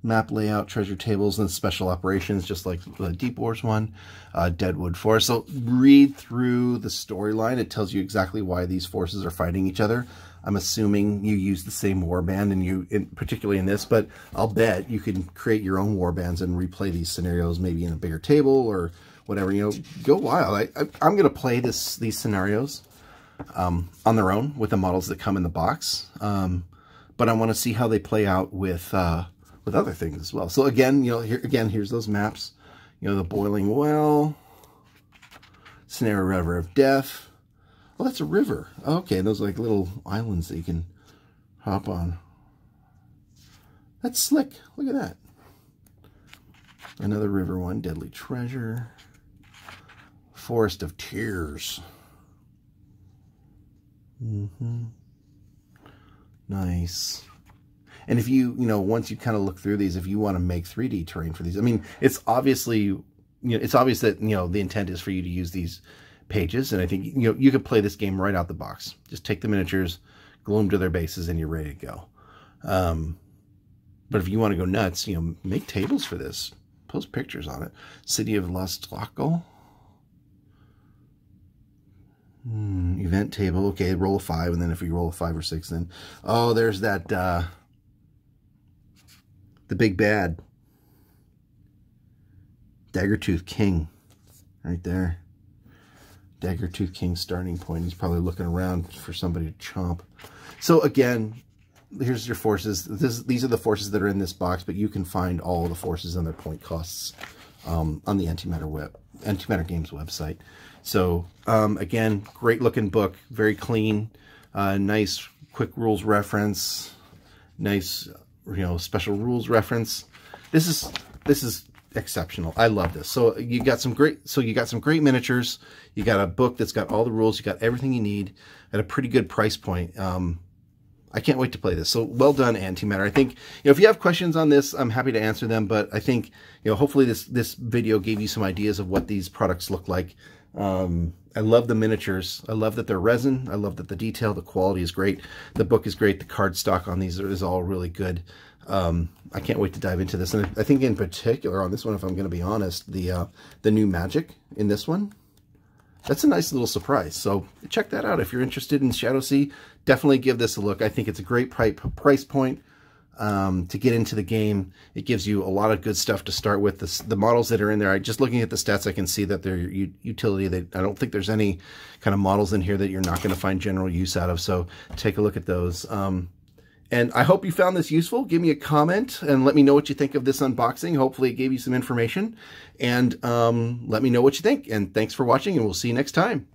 Map layout, treasure tables, and special operations, just like the Deep Wars one, uh, Deadwood Forest. So read through the storyline. It tells you exactly why these forces are fighting each other. I'm assuming you use the same warband, and you, in, particularly in this, but I'll bet you can create your own warbands and replay these scenarios, maybe in a bigger table or whatever. You know, go wild. I, am going to play this these scenarios um, on their own with the models that come in the box, um, but I want to see how they play out with uh, with other things as well. So again, you know, here again, here's those maps. You know, the boiling well, Scenario River of Death. Oh, that's a river. Okay, those are like little islands that you can hop on. That's slick. Look at that. Another river one, Deadly Treasure. Forest of Tears. Mm-hmm. Nice. And if you, you know, once you kind of look through these, if you want to make 3D terrain for these, I mean, it's obviously, you know, it's obvious that, you know, the intent is for you to use these pages. And I think, you know, you could play this game right out the box. Just take the miniatures, glue them to their bases, and you're ready to go. Um, but if you want to go nuts, you know, make tables for this. Post pictures on it. City of Lostlockle. Hmm, event table. Okay, roll a five, and then if we roll a five or six, then... Oh, there's that... Uh, the big bad. Daggertooth King. Right there. Daggertooth King starting point. He's probably looking around for somebody to chomp. So again, here's your forces. This, these are the forces that are in this box, but you can find all the forces and their point costs um, on the Antimatter web, Antimatter Games website. So um, again, great looking book, very clean, uh, nice quick rules reference, nice you know, special rules reference. This is, this is exceptional. I love this. So you got some great, so you got some great miniatures. You got a book that's got all the rules. You got everything you need at a pretty good price point. Um, I can't wait to play this. So well done, Antimatter. I think, you know, if you have questions on this, I'm happy to answer them, but I think, you know, hopefully this, this video gave you some ideas of what these products look like. Um, I love the miniatures. I love that they're resin. I love that the detail, the quality is great. The book is great. The card stock on these is all really good. Um, I can't wait to dive into this. And I think in particular on this one, if I'm going to be honest, the uh, the new magic in this one, that's a nice little surprise. So check that out. If you're interested in Shadow Sea, definitely give this a look. I think it's a great price point um, to get into the game. It gives you a lot of good stuff to start with. The, the models that are in there, I, just looking at the stats, I can see that they're utility. They, I don't think there's any kind of models in here that you're not going to find general use out of. So take a look at those. Um, and I hope you found this useful. Give me a comment and let me know what you think of this unboxing. Hopefully it gave you some information. And um, let me know what you think. And thanks for watching, and we'll see you next time.